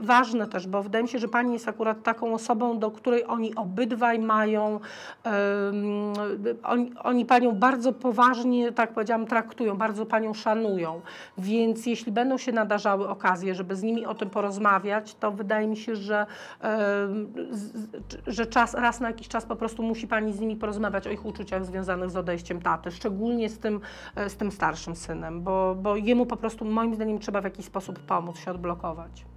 ważne też, bo wydaje mi się, że Pani jest akurat taką osobą, do której oni obydwaj mają, oni, oni Panią bardzo poważnie, tak powiedziałam, traktują, bardzo Panią szanują, więc jeśli będą się nadarzały okazje, żeby z nimi o tym porozmawiać, to wydaje mi się, że, że czas, raz na jakiś czas po prostu musi Pani z nimi porozmawiać o ich uczuciach związanych z odejściem taty, szczególnie z tym, z tym starszym synem, bo, bo jemu po prostu moim zdaniem trzeba w jakiś sposób pomóc się odblokować.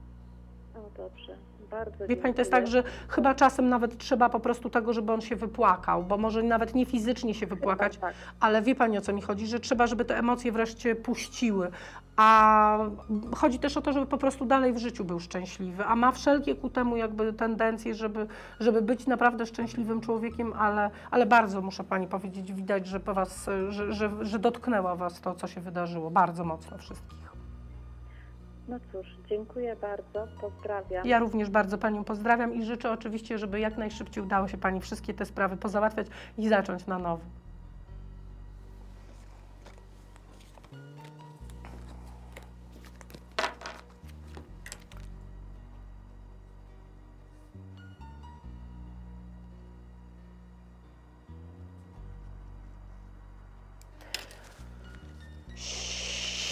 Bardzo Wie Pani, to jest tak, że chyba czasem nawet trzeba po prostu tego, żeby on się wypłakał, bo może nawet nie fizycznie się wypłakać, Tak, ale wie Pani o co mi chodzi, że trzeba, żeby te emocje wreszcie puściły. A chodzi też o to, żeby po prostu dalej w życiu był szczęśliwy, a ma wszelkie ku temu jakby tendencje, żeby, żeby być naprawdę szczęśliwym człowiekiem, ale, ale bardzo muszę Pani powiedzieć, widać, że po Was, że, że, że dotknęło Was to, co się wydarzyło, bardzo mocno wszystkich. No cóż, dziękuję bardzo, pozdrawiam. Ja również bardzo Panią pozdrawiam i życzę oczywiście, żeby jak najszybciej udało się Pani wszystkie te sprawy pozałatwiać i zacząć na nowo.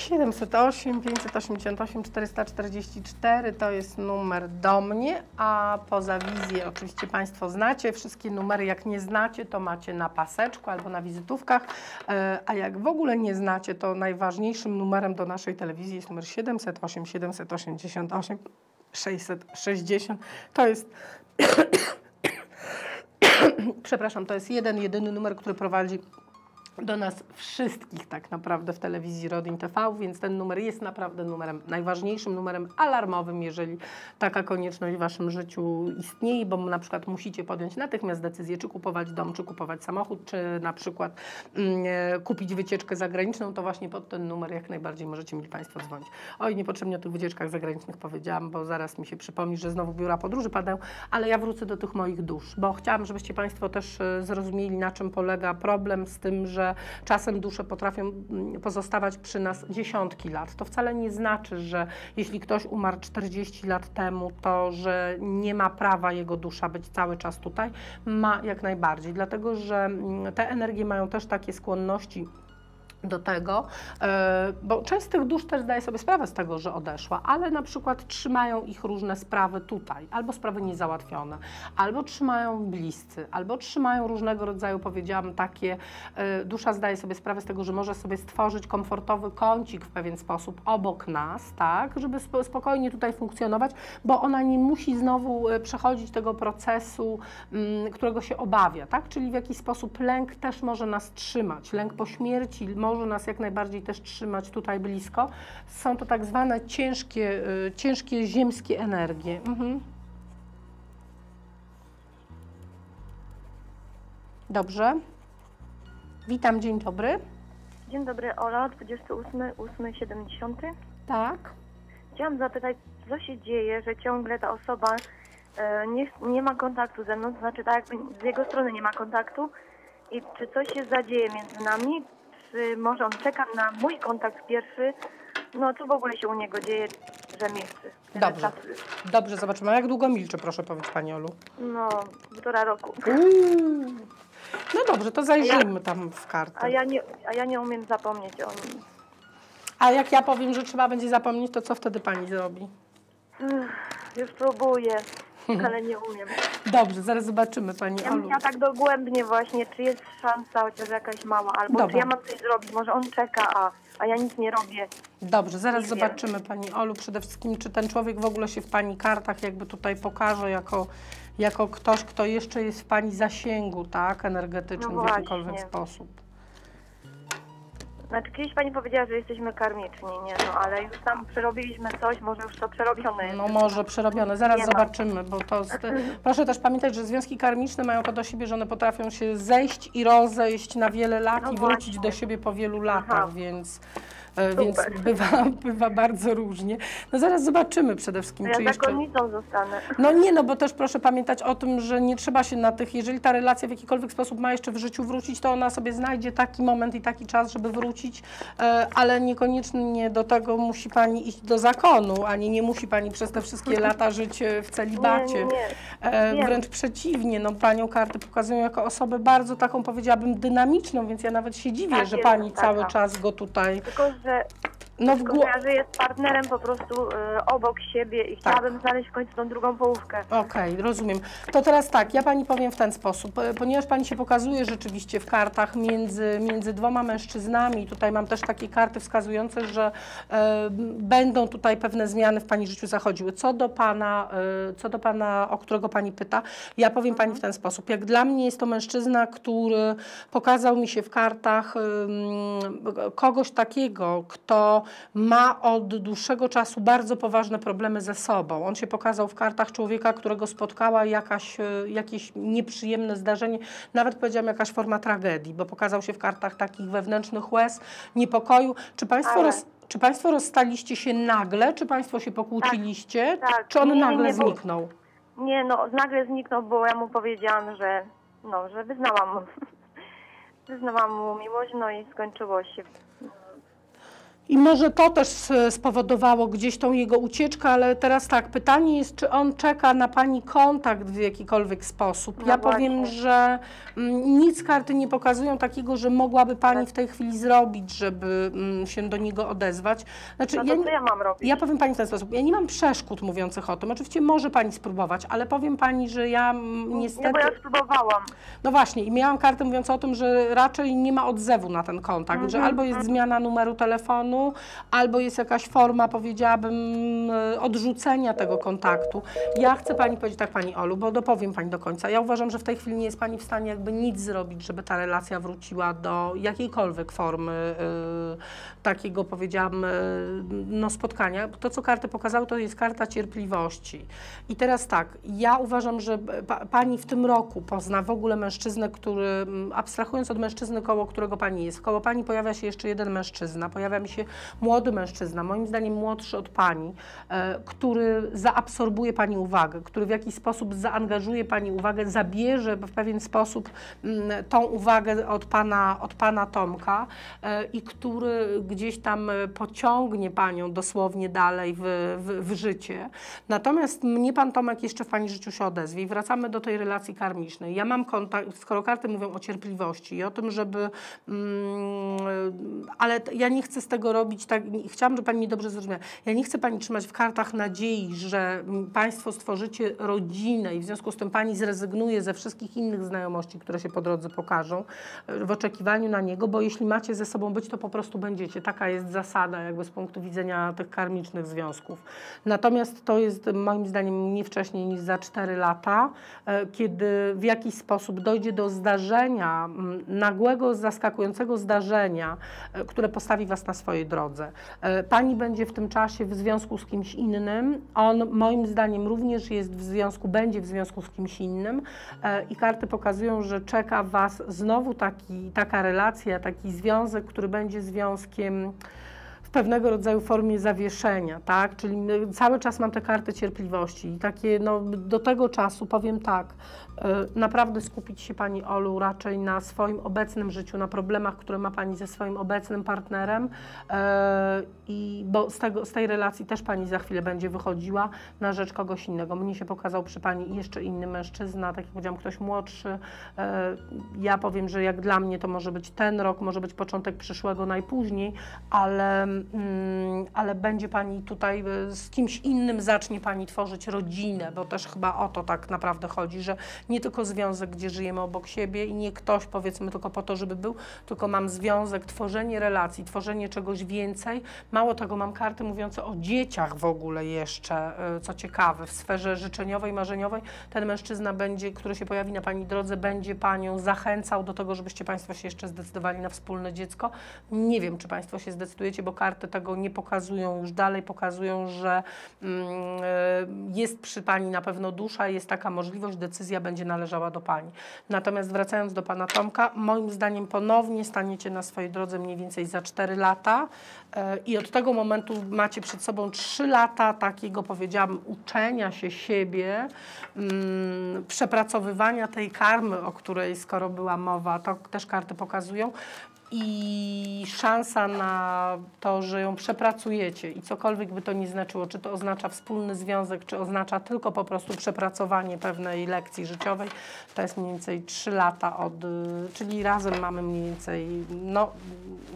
Siedemset osiem, pięćset osiemdziesiąt osiem, czterysta czterdzieści cztery to jest numer do mnie, a poza wizję oczywiście Państwo znacie. Wszystkie numery, jak nie znacie, to macie na paseczku albo na wizytówkach, e, a jak w ogóle nie znacie, to najważniejszym numerem do naszej telewizji jest numer 708, 788, 660. To jest [coughs] przepraszam, to jest jeden, jedyny numer, który prowadzi do nas wszystkich tak naprawdę w telewizji Rodin TV, więc ten numer jest naprawdę numerem najważniejszym, numerem alarmowym, jeżeli taka konieczność w Waszym życiu istnieje, bo na przykład musicie podjąć natychmiast decyzję, czy kupować dom, czy kupować samochód, czy na przykład mm, e, kupić wycieczkę zagraniczną, to właśnie pod ten numer jak najbardziej możecie mieli Państwo dzwonić. Oj, niepotrzebnie o tych wycieczkach zagranicznych powiedziałam, bo zaraz mi się przypomni, że znowu biura podróży padają, ale ja wrócę do tych moich dusz, bo chciałam, żebyście Państwo też e, zrozumieli, na czym polega problem z tym, że czasem dusze potrafią mm, pozostawać przy nas dziesiątki lat. To wcale nie znaczy, że jeśli ktoś umarł 40 lat temu, to że nie ma prawa jego dusza być cały czas tutaj. Ma jak najbardziej, dlatego że mm, te energie mają też takie skłonności do tego, e, bo część z tych dusz też zdaje sobie sprawę z tego, że odeszła, ale na przykład trzymają ich różne sprawy tutaj, albo sprawy niezałatwione, albo trzymają bliscy, albo trzymają różnego rodzaju, powiedziałam, takie, e, dusza zdaje sobie sprawę z tego, że może sobie stworzyć komfortowy kącik w pewien sposób obok nas, tak, żeby spo- spokojnie tutaj funkcjonować, bo ona nie musi znowu e, przechodzić tego procesu, mm, którego się obawia, tak, czyli w jakiś sposób lęk też może nas trzymać, lęk po śmierci może nas jak najbardziej też trzymać tutaj blisko. Są to tak zwane ciężkie, y, ciężkie ziemskie energie. Mhm. Dobrze. Witam, dzień dobry. Dzień dobry, Ola, 28, 8, 70. Tak. Chciałam zapytać, co się dzieje, że ciągle ta osoba e, nie, nie ma kontaktu ze mną, to znaczy tak jakby z jego strony nie ma kontaktu i czy coś się zadzieje między nami, czy może on czeka na mój kontakt pierwszy, no co w ogóle się u niego dzieje, że milczy. Dobrze. Dobrze, zobaczymy. A jak długo milczy, proszę powiedzieć, Pani Olu? No, półtora roku. Uuu. No dobrze, to zajrzyjmy tam w karty. A ja nie, a ja nie umiem zapomnieć o nim. A jak ja powiem, że trzeba będzie zapomnieć, to co wtedy Pani zrobi? Ech, Już próbuję, ale nie umiem. Dobrze, zaraz zobaczymy Pani Ja, Olu. ja tak dogłębnie właśnie, czy jest szansa chociaż jakaś mała, albo Dobra. czy ja mam coś zrobić, może on czeka, a, a ja nic nie robię. Dobrze, zaraz Nie wiem. zobaczymy Pani Olu przede wszystkim, czy ten człowiek w ogóle się w Pani kartach jakby tutaj pokaże jako, jako ktoś, kto jeszcze jest w Pani zasięgu, tak, energetycznym No w jakikolwiek sposób. Znaczy kiedyś pani powiedziała, że jesteśmy karmiczni, nie no, ale już tam przerobiliśmy coś, może już to przerobione jest. No może przerobione, zaraz Nie ma. zobaczymy, bo to... Z, proszę też pamiętać, że związki karmiczne mają to do siebie, że one potrafią się zejść i rozejść na wiele lat No i wrócić właśnie. do siebie po wielu latach, Aha. więc... e, Więc [laughs] bywa, bywa bardzo różnie. No zaraz zobaczymy przede wszystkim, To ja czy jeszcze... zakonnicą zostanę. No nie, no bo też proszę pamiętać o tym, że nie trzeba się na tych, jeżeli ta relacja w jakikolwiek sposób ma jeszcze w życiu wrócić, to ona sobie znajdzie taki moment i taki czas, żeby wrócić, e, ale niekoniecznie do tego musi Pani iść do zakonu, ani nie musi Pani przez te wszystkie lata żyć e, w celibacie. Nie, nie, nie. Wręcz przeciwnie, no Panią karty pokazują jako osobę bardzo taką, powiedziałabym, dynamiczną, więc ja nawet się dziwię, Tak, że Pani taka. cały czas go tutaj, Tylko, że, no w głowie... że ja żyję z partnerem po prostu e, obok siebie i chciałabym znaleźć w końcu tą drugą połówkę. Okej, rozumiem. To teraz tak, ja Pani powiem w ten sposób, ponieważ Pani się pokazuje rzeczywiście w kartach między, między dwoma mężczyznami, tutaj mam też takie karty wskazujące, że e, będą tutaj pewne zmiany w Pani życiu zachodziły. Co do Pana, e, co do Pana, o którego Pani pyta, ja powiem Pani w ten sposób. Jak dla mnie jest to mężczyzna, który pokazał mi się w kartach kogoś takiego, kto ma od dłuższego czasu bardzo poważne problemy ze sobą. On się pokazał w kartach człowieka, którego spotkała jakaś, e, jakieś nieprzyjemne zdarzenie, nawet powiedziałam jakaś forma tragedii, bo pokazał się w kartach takich wewnętrznych łez, niepokoju. Czy Państwo, roz, czy państwo rozstaliście się nagle, czy Państwo się pokłóciliście, tak. czy on Nie, nie, nagle nie, bo- zniknął? Nie no, nagle zniknął, bo ja mu powiedziałam, że no, że wyznałam mu. [laughs] Wyznałam mu miłość, no i skończyło się. I może to też spowodowało gdzieś tą jego ucieczkę, ale teraz tak, pytanie jest, czy on czeka na Pani kontakt w jakikolwiek sposób. No ja powiem, właśnie. że mm, nic karty nie pokazują takiego, że mogłaby Pani w tej chwili zrobić, żeby mm, się do niego odezwać. Znaczy, No ja, to nie- co ja mam robić? ja powiem Pani w ten sposób, ja nie mam przeszkód mówiących o tym. Oczywiście może Pani spróbować, ale powiem Pani, że ja mm, Nie, niestety... bo ja już próbowałam. No właśnie, i miałam kartę mówiącą o tym, że raczej nie ma odzewu na ten kontakt, Mhm, że albo jest zmiana numeru telefonu, albo jest jakaś forma, powiedziałabym, e, odrzucenia tego kontaktu. Ja chcę Pani powiedzieć tak, Pani Olu, bo dopowiem Pani do końca. Ja uważam, że w tej chwili nie jest Pani w stanie jakby nic zrobić, żeby ta relacja wróciła do jakiejkolwiek formy e, takiego, powiedziałam, e, no spotkania. To, co karty pokazały, to jest karta cierpliwości. I teraz tak, ja uważam, że pa, Pani w tym roku pozna w ogóle mężczyznę, który, abstrahując od mężczyzny, koło którego Pani jest, koło Pani pojawia się jeszcze jeden mężczyzna, pojawia mi się młody mężczyzna, moim zdaniem młodszy od pani, e, który zaabsorbuje pani uwagę, który w jakiś sposób zaangażuje pani uwagę, zabierze w pewien sposób mm, tą uwagę od pana, od pana Tomka e, i który gdzieś tam pociągnie panią dosłownie dalej w, w, w życie. Natomiast mnie pan Tomek jeszcze w pani życiu się odezwie i wracamy do tej relacji karmicznej. Ja mam kontakt, skoro karty mówią o cierpliwości i o tym, żeby. Mm, ale ja nie chcę z tego robić tak. Chciałam, żeby pani mnie dobrze zrozumiała. Ja nie chcę pani trzymać w kartach nadziei, że państwo stworzycie rodzinę i w związku z tym pani zrezygnuje ze wszystkich innych znajomości, które się po drodze pokażą, e, w oczekiwaniu na niego, bo jeśli macie ze sobą być, to po prostu będziecie. Taka jest zasada, jakby z punktu widzenia tych karmicznych związków. Natomiast to jest moim zdaniem nie wcześniej niż za 4 lata, e, kiedy w jakiś sposób dojdzie do zdarzenia, nagłego, zaskakującego zdarzenia, e, które postawi Was na swojej drodze. E, Pani będzie w tym czasie w związku z kimś innym. On moim zdaniem również jest w związku, będzie w związku z kimś innym e, i karty pokazują, że czeka Was znowu taki, taka relacja, taki związek, który będzie związkiem w pewnego rodzaju formie zawieszenia, tak? Czyli cały czas mam te karty cierpliwości i takie, no, do tego czasu powiem tak, naprawdę skupić się Pani Olu raczej na swoim obecnym życiu, na problemach, które ma Pani ze swoim obecnym partnerem e, i bo z, tego, z tej relacji też Pani za chwilę będzie wychodziła na rzecz kogoś innego. Mnie się pokazał przy Pani jeszcze inny mężczyzna, tak jak powiedziałam, ktoś młodszy. E, Ja powiem, że jak dla mnie to może być ten rok, może być początek przyszłego najpóźniej, ale, mm, ale będzie Pani tutaj z kimś innym zacznie Pani tworzyć rodzinę, bo też chyba o to tak naprawdę chodzi, że nie tylko związek, gdzie żyjemy obok siebie i nie ktoś powiedzmy tylko po to, żeby był, tylko mam związek, tworzenie relacji, tworzenie czegoś więcej. Mało tego, mam karty mówiące o dzieciach w ogóle jeszcze, e, co ciekawe, w sferze życzeniowej, marzeniowej. Ten mężczyzna będzie, który się pojawi na Pani drodze, będzie Panią zachęcał do tego, żebyście Państwo się jeszcze zdecydowali na wspólne dziecko. Nie wiem, czy Państwo się zdecydujecie, bo karty tego nie pokazują już dalej, pokazują, że mm, e, jest przy Pani na pewno dusza, jest taka możliwość, decyzja będzie należała do Pani. Natomiast wracając do Pana Tomka, moim zdaniem ponownie staniecie na swojej drodze mniej więcej za 4 lata. E, i od tego momentu macie przed sobą 3 lata takiego, powiedziałam, uczenia się siebie, mm, przepracowywania tej karmy, o której skoro była mowa, to też karty pokazują, i szansa na to, że ją przepracujecie i cokolwiek by to nie znaczyło, czy to oznacza wspólny związek, czy oznacza tylko po prostu przepracowanie pewnej lekcji życiowej, to jest mniej więcej 3 lata od, y, czyli razem mamy mniej więcej, no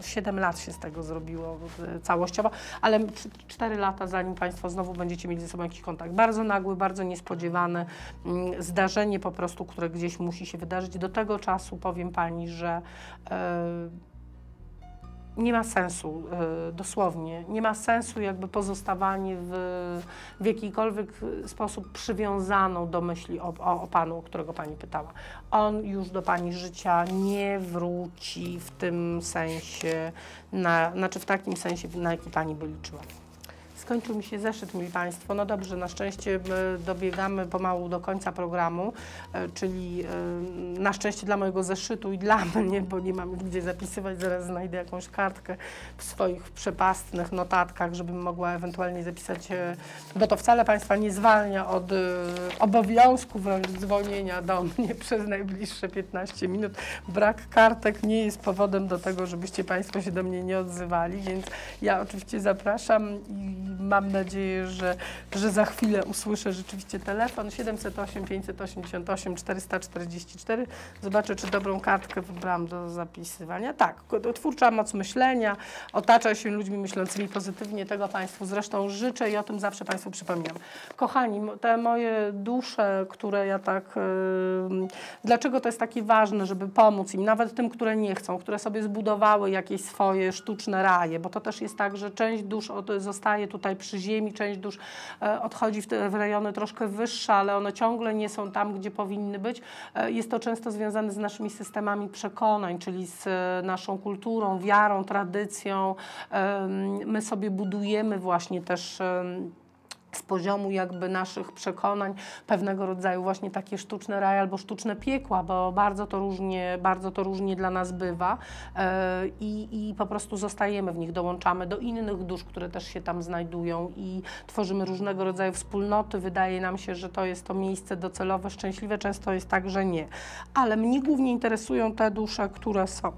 7 lat się z tego zrobiło całościowo, ale 4 lata zanim Państwo znowu będziecie mieli ze sobą jakiś kontakt. Bardzo nagły, bardzo niespodziewane mm, zdarzenie po prostu, które gdzieś musi się wydarzyć. Do tego czasu powiem Pani, że e, nie ma sensu, e, dosłownie, nie ma sensu jakby pozostawanie w, w jakikolwiek sposób przywiązaną do myśli o, o, o Panu, o którego Pani pytała. On już do Pani życia nie wróci w tym sensie, na, znaczy w takim sensie, na jaki Pani by liczyła. Skończył mi się zeszyt, mili Państwo. No dobrze, na szczęście my dobiegamy pomału do końca programu, e, czyli e, na szczęście dla mojego zeszytu i dla [laughs] mnie, bo nie mam gdzie zapisywać, zaraz znajdę jakąś kartkę w swoich przepastnych notatkach, żebym mogła ewentualnie zapisać, e, bo to wcale Państwa nie zwalnia od e, obowiązku wręcz dzwonienia do [laughs] mnie przez najbliższe 15 minut. Brak kartek nie jest powodem do tego, żebyście Państwo się do mnie nie odzywali, więc ja oczywiście zapraszam i mam nadzieję, że, że za chwilę usłyszę rzeczywiście telefon 708 588 444. Zobaczę, czy dobrą kartkę wybrałam do zapisywania. Tak, twórcza moc myślenia, otacza się ludźmi myślącymi pozytywnie. Tego Państwu zresztą życzę i o tym zawsze Państwu przypominam. Kochani, te moje dusze, które ja tak... Yy, dlaczego to jest takie ważne, żeby pomóc im, nawet tym, które nie chcą, które sobie zbudowały jakieś swoje sztuczne raje, bo to też jest tak, że część dusz zostaje tutaj przy ziemi, część dusz e, odchodzi w, te, w rejony troszkę wyższe, ale one ciągle nie są tam, gdzie powinny być. E, jest to często związane z naszymi systemami przekonań, czyli z e, naszą kulturą, wiarą, tradycją. My sobie budujemy właśnie też z poziomu jakby naszych przekonań, pewnego rodzaju właśnie takie sztuczne raje albo sztuczne piekła, bo bardzo to różnie, bardzo to różnie dla nas bywa e, i, i po prostu zostajemy w nich, dołączamy do innych dusz, które też się tam znajdują i tworzymy różnego rodzaju wspólnoty. Wydaje nam się, że to jest to miejsce docelowe, szczęśliwe, często jest tak, że nie. Ale mnie głównie interesują te dusze, które są,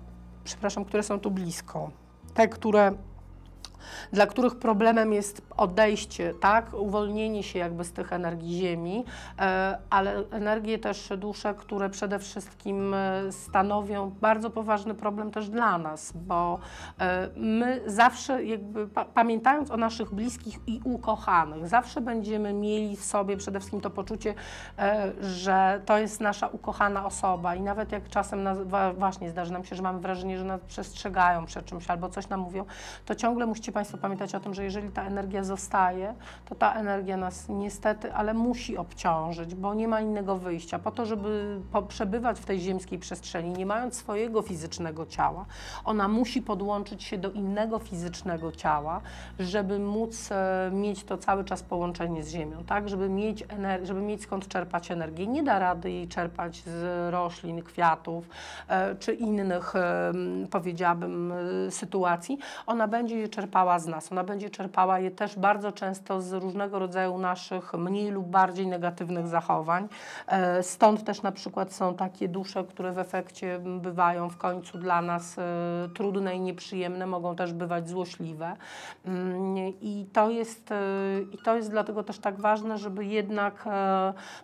przepraszam, które są tu blisko. Te, które dla których problemem jest odejście, tak, uwolnienie się jakby z tych energii Ziemi, e, ale energie też dusze, które przede wszystkim e, stanowią bardzo poważny problem też dla nas, bo e, my zawsze jakby pa pamiętając o naszych bliskich i ukochanych, zawsze będziemy mieli w sobie przede wszystkim to poczucie, że to jest nasza ukochana osoba. I nawet jak czasem właśnie zdarzy nam się, że mamy wrażenie, że nas przestrzegają przed czymś albo coś nam mówią, to ciągle musicie Państwo pamiętać o tym, że jeżeli ta energia zostaje, to ta energia nas niestety, ale musi obciążyć, bo nie ma innego wyjścia. Po to, żeby przebywać w tej ziemskiej przestrzeni, nie mając swojego fizycznego ciała, ona musi podłączyć się do innego fizycznego ciała, żeby móc e, mieć to cały czas połączenie z Ziemią, tak? Żeby mieć, żeby mieć skąd czerpać energię. Nie da rady jej czerpać z roślin, kwiatów e, czy innych, e, powiedziałabym, sytuacji. Ona będzie je czerpała z nas. Ona będzie czerpała je też bardzo często z różnego rodzaju naszych mniej lub bardziej negatywnych zachowań. E, stąd też na przykład są takie dusze, które w efekcie bywają w końcu dla nas e, trudne i nieprzyjemne, mogą też bywać złośliwe. Mm, I to jest, e, i to jest dlatego też tak ważne, żeby jednak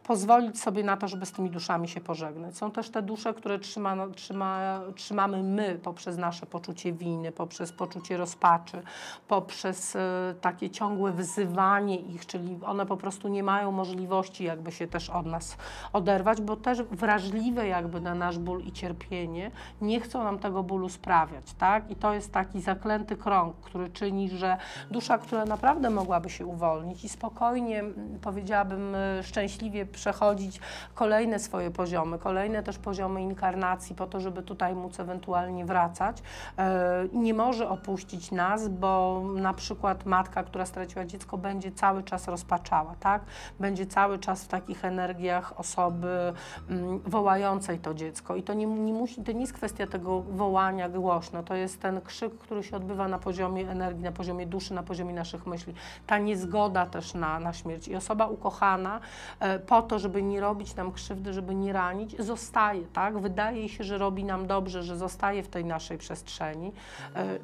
pozwolić sobie na to, żeby z tymi duszami się pożegnać. Są też te dusze, które trzyma, trzyma, trzymamy my poprzez nasze poczucie winy, poprzez poczucie rozpaczy, poprzez e, takie ciągłe wzywanie ich, czyli one po prostu nie mają możliwości jakby się też od nas oderwać, bo też wrażliwe jakby na nasz ból i cierpienie nie chcą nam tego bólu sprawiać, tak? I to jest taki zaklęty krąg, który czyni, że dusza, która naprawdę mogłaby się uwolnić i spokojnie, powiedziałabym, e, szczęśliwie przechodzić kolejne swoje poziomy, kolejne też poziomy inkarnacji po to, żeby tutaj móc ewentualnie wracać, e, nie może opuścić nas, bo na przykład matka, która straciła dziecko, będzie cały czas rozpaczała, tak? Będzie cały czas w takich energiach osoby mm, wołającej to dziecko. I to nie, nie, musi, to nie jest kwestia tego wołania głośno, to jest ten krzyk, który się odbywa na poziomie energii, na poziomie duszy, na poziomie naszych myśli. Ta niezgoda też na, na śmierć. I osoba ukochana e, po to, żeby nie robić nam krzywdy, żeby nie ranić, zostaje, tak? Wydaje się, że robi nam dobrze, że zostaje w tej naszej przestrzeni, e,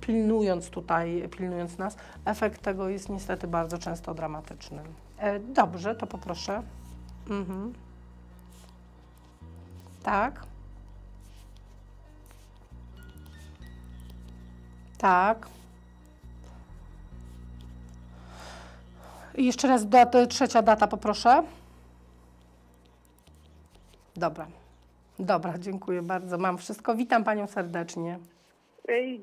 pilnując tutaj, pilnując nas. Efekt tego jest niestety bardzo często dramatyczny. E, dobrze, to poproszę. Mhm. Tak. Tak. I jeszcze raz datę, trzecia data poproszę. Dobra. Dobra, dziękuję bardzo. Mam wszystko. Witam Panią serdecznie.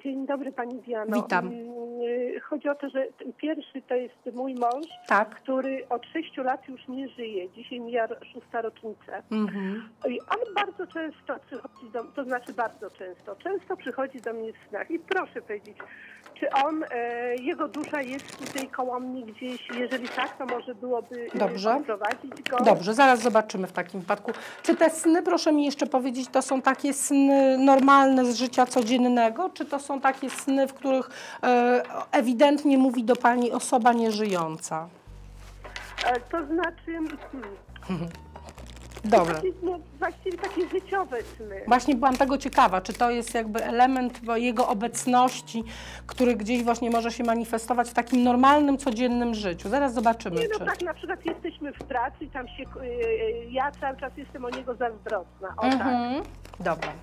Dzień dobry Pani Diano. Witam. Mm, chodzi o to, że pierwszy to jest mój mąż, tak. który od sześciu lat już nie żyje. Dzisiaj mija szósta rocznica. Mhm. On bardzo często przychodzi do to znaczy bardzo często, często przychodzi do mnie w snach. I proszę powiedzieć, czy on, e, jego dusza jest tutaj koło mnie gdzieś? Jeżeli tak, to może byłoby e, Dobrze. prowadzić go. Dobrze, zaraz zobaczymy w takim wypadku. Czy te sny, proszę mi jeszcze powiedzieć, to są takie sny normalne z życia codziennego, czy to są takie sny, w których e, ewidentnie mówi do Pani osoba nieżyjąca? E, to znaczy... Hmm. [laughs] Dobra. No, właściwie takie życiowe sny. Właśnie byłam tego ciekawa, czy to jest jakby element jego obecności, który gdzieś właśnie może się manifestować w takim normalnym, codziennym życiu. Zaraz zobaczymy. Nie, no czy... tak na przykład jesteśmy w pracy i tam się, y, y, ja cały czas jestem o niego zazdrosna. O tak. Mhm. Dobra.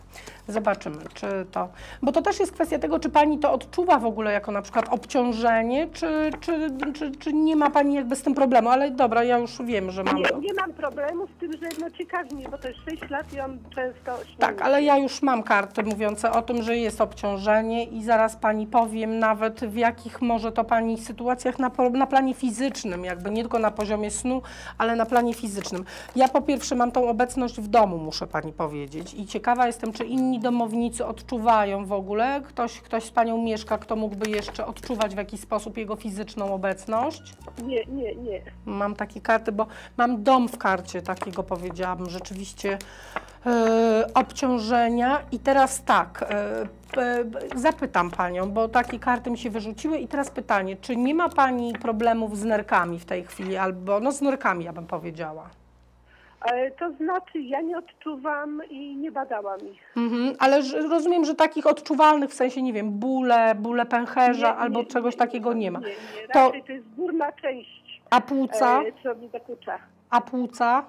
Zobaczymy, czy to. Bo to też jest kwestia tego, czy pani to odczuwa w ogóle jako na przykład obciążenie, czy, czy, czy, czy nie ma pani jakby z tym problemu. Ale dobra, ja już wiem, że mam. Nie, nie mam problemu z tym, że no ciekawi mnie, bo to jest 6 lat i on często. Tak, ale ja już mam karty mówiące o tym, że jest obciążenie i zaraz pani powiem nawet w jakich może to pani sytuacjach na, na planie fizycznym, jakby nie tylko na poziomie snu, ale na planie fizycznym. Ja po pierwsze mam tą obecność w domu, muszę pani powiedzieć i ciekawa jestem, czy inni Domownicy odczuwają w ogóle? Ktoś, ktoś z Panią mieszka, kto mógłby jeszcze odczuwać w jakiś sposób jego fizyczną obecność? Nie, nie, nie. Mam takie karty, bo mam dom w karcie takiego powiedziałabym, rzeczywiście e, obciążenia. I teraz tak, p- zapytam Panią, bo takie karty mi się wyrzuciły i teraz pytanie, czy nie ma Pani problemów z nerkami w tej chwili, albo no z nerkami ja bym powiedziała. To znaczy, ja nie odczuwam i nie badałam ich. Mhm, ale rozumiem, że takich odczuwalnych, w sensie, nie wiem, bóle, bóle pęcherza Nie, albo nie, czegoś nie, takiego nie ma. Nie, nie, To- to jest górna część, A płuca? e, co mi dokucza. A płuca?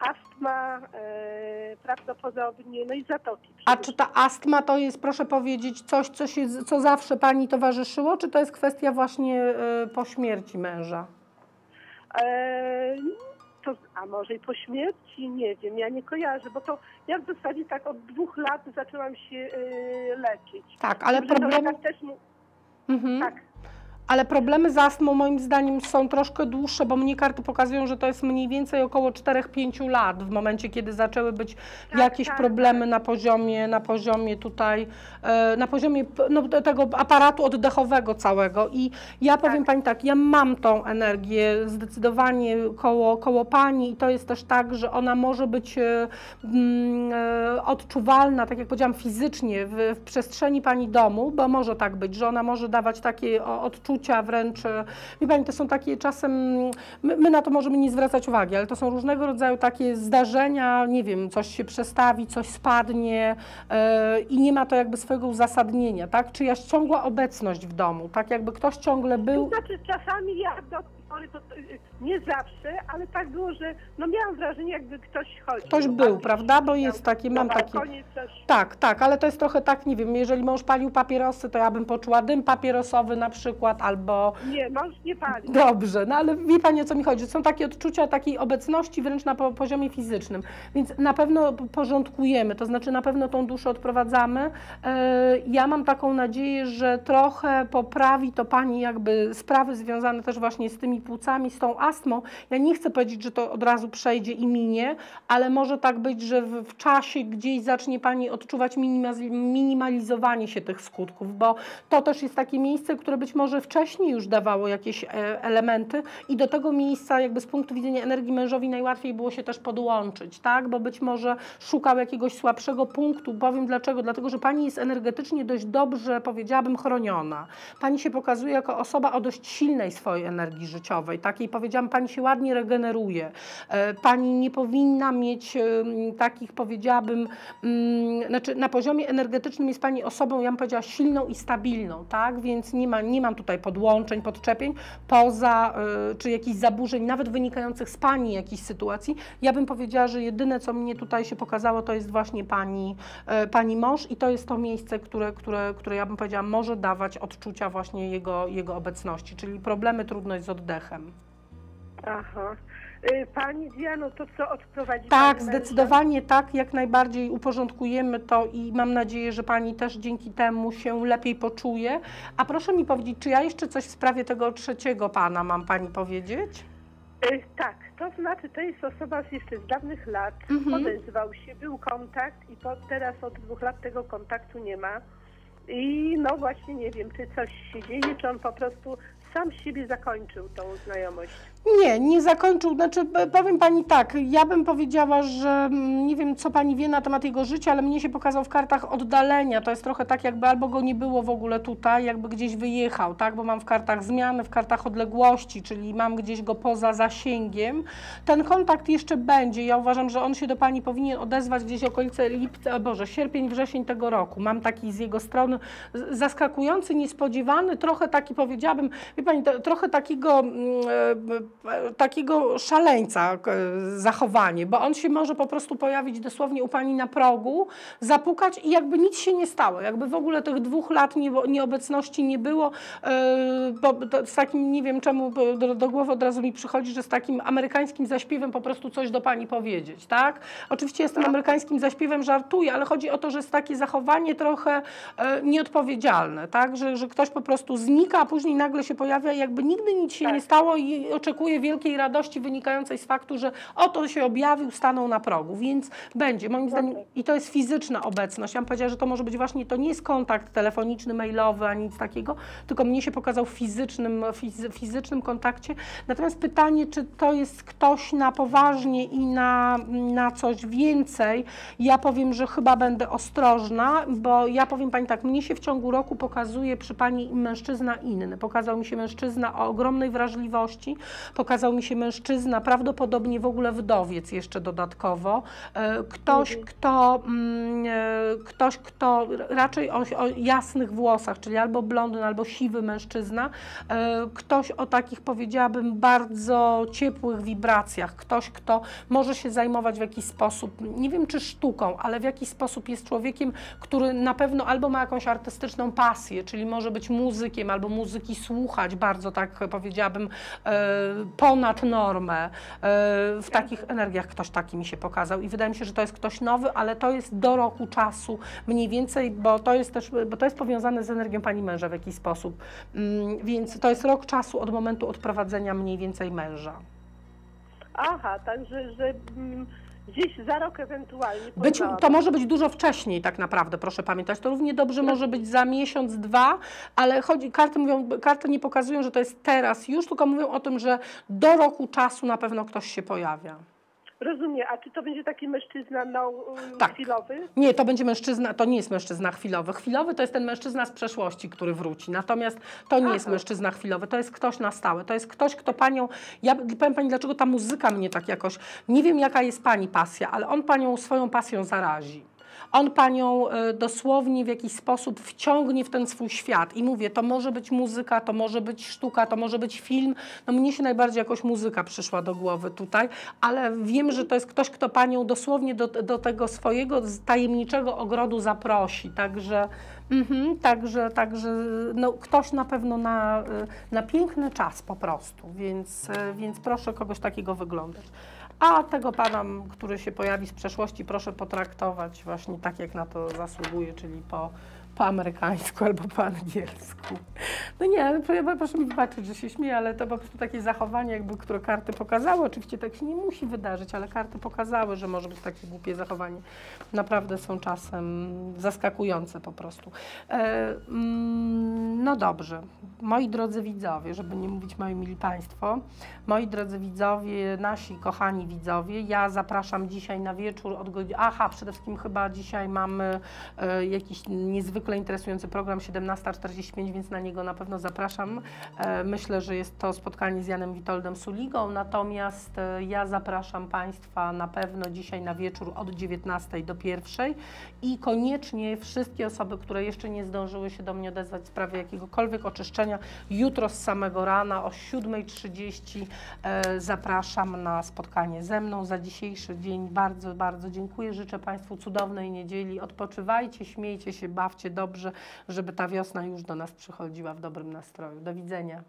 Astma e, prawdopodobnie, no i zatoki. A czy ta astma to jest, proszę powiedzieć, coś, co, się, co zawsze Pani towarzyszyło, czy to jest kwestia właśnie e, po śmierci męża? E, to, a może i po śmierci? Nie wiem, ja nie kojarzę, bo to ja w zasadzie tak od dwóch lat zaczęłam się e, leczyć. Tak, ale lekarz też mhm. tak, ale problemy z astmą moim zdaniem są troszkę dłuższe, bo mnie karty pokazują, że to jest mniej więcej około 4-5 lat w momencie, kiedy zaczęły być Tak, jakieś tak, problemy na poziomie, na poziomie tutaj, e, na poziomie no, te- tego aparatu oddechowego całego. I ja powiem Pani tak, ja mam tą energię zdecydowanie koło, koło Pani i to jest też tak, że ona może być e, mm, e, odczuwalna, tak jak powiedziałam, fizycznie w, w przestrzeni Pani domu, bo może tak być, że ona może dawać takie o, odczucia wręcz, e, wie Pani, to są takie czasem, my, my na to możemy nie zwracać uwagi, ale to są różnego rodzaju takie zdarzenia, nie wiem, coś się przestawi, coś spadnie e, i nie ma to jakby swojego uzasadnienia, tak? Czyjaś ciągła obecność w domu, tak jakby ktoś ciągle To był, znaczy czasami ja do pory, to, to, nie zawsze, ale tak było, że no miałam wrażenie jakby ktoś chodził. Ktoś był, prawda? Bo jest takie, mam coś. Tak, tak, ale to jest trochę tak, nie wiem, jeżeli mąż palił papierosy, to ja bym poczuła dym papierosowy na przykład, albo Nie, mąż nie pali. dobrze, no ale wie Pani o co mi chodzi, są takie odczucia takiej obecności wręcz na po- poziomie fizycznym, więc na pewno porządkujemy, to znaczy na pewno tą duszę odprowadzamy. E, Ja mam taką nadzieję, że trochę poprawi to Pani jakby sprawy związane też właśnie z tymi płucami, z tą astmą. Ja nie chcę powiedzieć, że to od razu przejdzie i minie, ale może tak być, że w, w czasie gdzieś zacznie Pani odczuwać minimalizowanie się tych skutków, bo to też jest takie miejsce, które być może wcześniej już dawało jakieś e, elementy i do tego miejsca jakby z punktu widzenia energii mężowi najłatwiej było się też podłączyć, tak? Bo być może szukał jakiegoś słabszego punktu. Powiem dlaczego. Dlatego, że Pani jest energetycznie dość dobrze, powiedziałabym, chroniona. Pani się pokazuje jako osoba o dość silnej swojej energii życiowej. Takiej, powiedziałam, Pani się ładnie regeneruje. E, Pani nie powinna mieć takich, powiedziałabym, mm, znaczy na poziomie energetycznym jest Pani osobą, ja bym powiedziała, silną i stabilną, tak? Więc nie, ma, nie mam tutaj podłączeń, podczepień, poza, y, czy jakichś zaburzeń, nawet wynikających z Pani jakichś sytuacji. Ja bym powiedziała, że jedyne, co mnie tutaj się pokazało, to jest właśnie Pani, e, pani mąż i to jest to miejsce, które, które, które ja bym powiedziała, może dawać odczucia właśnie jego, jego obecności, czyli problemy, trudność z oddechem. Aha. Y, Pani Diano, to co odprowadzi Tak, zdecydowanie tak, jak najbardziej uporządkujemy to i mam nadzieję, że Pani też dzięki temu się lepiej poczuje. A proszę mi powiedzieć, czy ja jeszcze coś w sprawie tego trzeciego Pana mam Pani powiedzieć? Y, Tak, to znaczy to jest osoba z jeszcze z dawnych lat, Mhm. odezwał się, był kontakt i teraz od dwóch lat tego kontaktu nie ma. I no właśnie nie wiem, czy coś się dzieje, czy on po prostu sam siebie zakończył tą znajomość. Nie, nie zakończył. Znaczy, powiem pani tak, ja bym powiedziała, że mm, nie wiem, co pani wie na temat jego życia, ale mnie się pokazał w kartach oddalenia. To jest trochę tak, jakby albo go nie było w ogóle tutaj, jakby gdzieś wyjechał, tak? Bo mam w kartach zmiany, w kartach odległości, czyli mam gdzieś go poza zasięgiem. Ten kontakt jeszcze będzie. Ja uważam, że on się do pani powinien odezwać gdzieś okolice lipca, Boże, sierpień, wrzesień tego roku. Mam taki z jego strony zaskakujący, niespodziewany, trochę taki powiedziałabym, wie pani, trochę takiego, e, takiego szaleńca e, zachowanie, bo on się może po prostu pojawić dosłownie u pani na progu, zapukać i jakby nic się nie stało, jakby w ogóle tych dwóch lat nie, nieobecności nie było, e, bo z takim, nie wiem czemu do, do głowy od razu mi przychodzi, że z takim amerykańskim zaśpiewem po prostu coś do pani powiedzieć, tak? Oczywiście jestem amerykańskim zaśpiewem, żartuję, ale chodzi o to, że jest takie zachowanie trochę e, nieodpowiedzialne, tak? Że, że ktoś po prostu znika, a później nagle się pojawia pojawia, jakby nigdy nic się nie stało i oczekuje wielkiej radości wynikającej z faktu, że oto się objawił, stanął na progu, więc będzie. Moim zdaniem, i to jest fizyczna obecność. Ja bym powiedziała, że to może być właśnie, to nie jest kontakt telefoniczny, mailowy, ani nic takiego, tylko mnie się pokazał w fizycznym, fizy, fizycznym kontakcie. Natomiast pytanie, czy to jest ktoś na poważnie i na, na coś więcej, ja powiem, że chyba będę ostrożna, bo ja powiem Pani tak, mnie się w ciągu roku pokazuje przy Pani mężczyzna inny. Pokazał mi się mężczyzna o ogromnej wrażliwości, pokazał mi się mężczyzna, prawdopodobnie w ogóle wdowiec jeszcze dodatkowo, E, ktoś, kto, mm, e, ktoś, kto raczej o, o jasnych włosach, czyli albo blondyn, albo siwy mężczyzna, e, ktoś o takich powiedziałabym bardzo ciepłych wibracjach, ktoś, kto może się zajmować w jakiś sposób, nie wiem czy sztuką, ale w jakiś sposób jest człowiekiem, który na pewno albo ma jakąś artystyczną pasję, czyli może być muzykiem, albo muzyki słuchać bardzo tak powiedziałabym ponad normę. E, w takich energiach ktoś taki mi się pokazał i wydaje mi się, że to jest ktoś nowy, ale to jest do roku czasu mniej więcej, bo to jest też, bo to jest powiązane z energią pani męża w jakiś sposób. Mm, Więc to jest rok czasu od momentu odprowadzenia mniej więcej męża. Aha, także że mm, gdzieś za rok ewentualnie. Być, to może być dużo wcześniej tak naprawdę, proszę pamiętać. To równie dobrze może być za miesiąc, dwa, ale chodzi, karty mówią, karty nie pokazują, że to jest teraz już, tylko mówią o tym, że do roku czasu na pewno ktoś się pojawia. Rozumiem, a czy to będzie taki mężczyzna no, Tak. chwilowy? Nie, to będzie mężczyzna, to nie jest mężczyzna chwilowy. Chwilowy to jest ten mężczyzna z przeszłości, który wróci. Natomiast to nie jest mężczyzna chwilowy, to jest ktoś na stałe. To jest ktoś, kto panią. Ja powiem pani, dlaczego ta muzyka mnie tak jakoś. Nie wiem, jaka jest pani pasja, ale on panią swoją pasją zarazi. On panią e, dosłownie w jakiś sposób wciągnie w ten swój świat. I mówię, to może być muzyka, to może być sztuka, to może być film. No mnie się najbardziej jakoś muzyka przyszła do głowy tutaj, ale wiem, że to jest ktoś, kto panią dosłownie do, do tego swojego tajemniczego ogrodu zaprosi. Także, mhm, także, także no, ktoś na pewno na, y, na piękny czas po prostu, więc, y, więc proszę kogoś takiego wyglądać. A tego pana, który się pojawi z przeszłości, proszę potraktować właśnie tak, jak na to zasługuje, czyli po, po amerykańsku albo po angielsku. No nie, proszę mi wybaczyć, że się śmieję, ale to po prostu takie zachowanie, jakby, które karty pokazały. Oczywiście tak się nie musi wydarzyć, ale karty pokazały, że może być takie głupie zachowanie. Naprawdę są czasem zaskakujące po prostu. E, mm, no dobrze, moi drodzy widzowie, żeby nie mówić moi mili Państwo, moi drodzy widzowie, nasi kochani widzowie, ja zapraszam dzisiaj na wieczór od godziny, aha, przede wszystkim chyba dzisiaj mamy e, jakiś niezwykle interesujący program 17.45, więc na niego na pewno zapraszam. E, myślę, że jest to spotkanie z Janem Witoldem Suligą, natomiast e, ja zapraszam Państwa na pewno dzisiaj na wieczór od 19 do 1 i koniecznie wszystkie osoby, które jeszcze nie zdążyły się do mnie odezwać w sprawie jakiegokolwiek oczyszczenia, jutro z samego rana o 7.30 e, zapraszam na spotkanie ze mną za dzisiejszy dzień. Bardzo, bardzo dziękuję. Życzę Państwu cudownej niedzieli. Odpoczywajcie, śmiejcie się, bawcie dobrze, żeby ta wiosna już do nas przychodziła w dobrym nastroju. Do widzenia.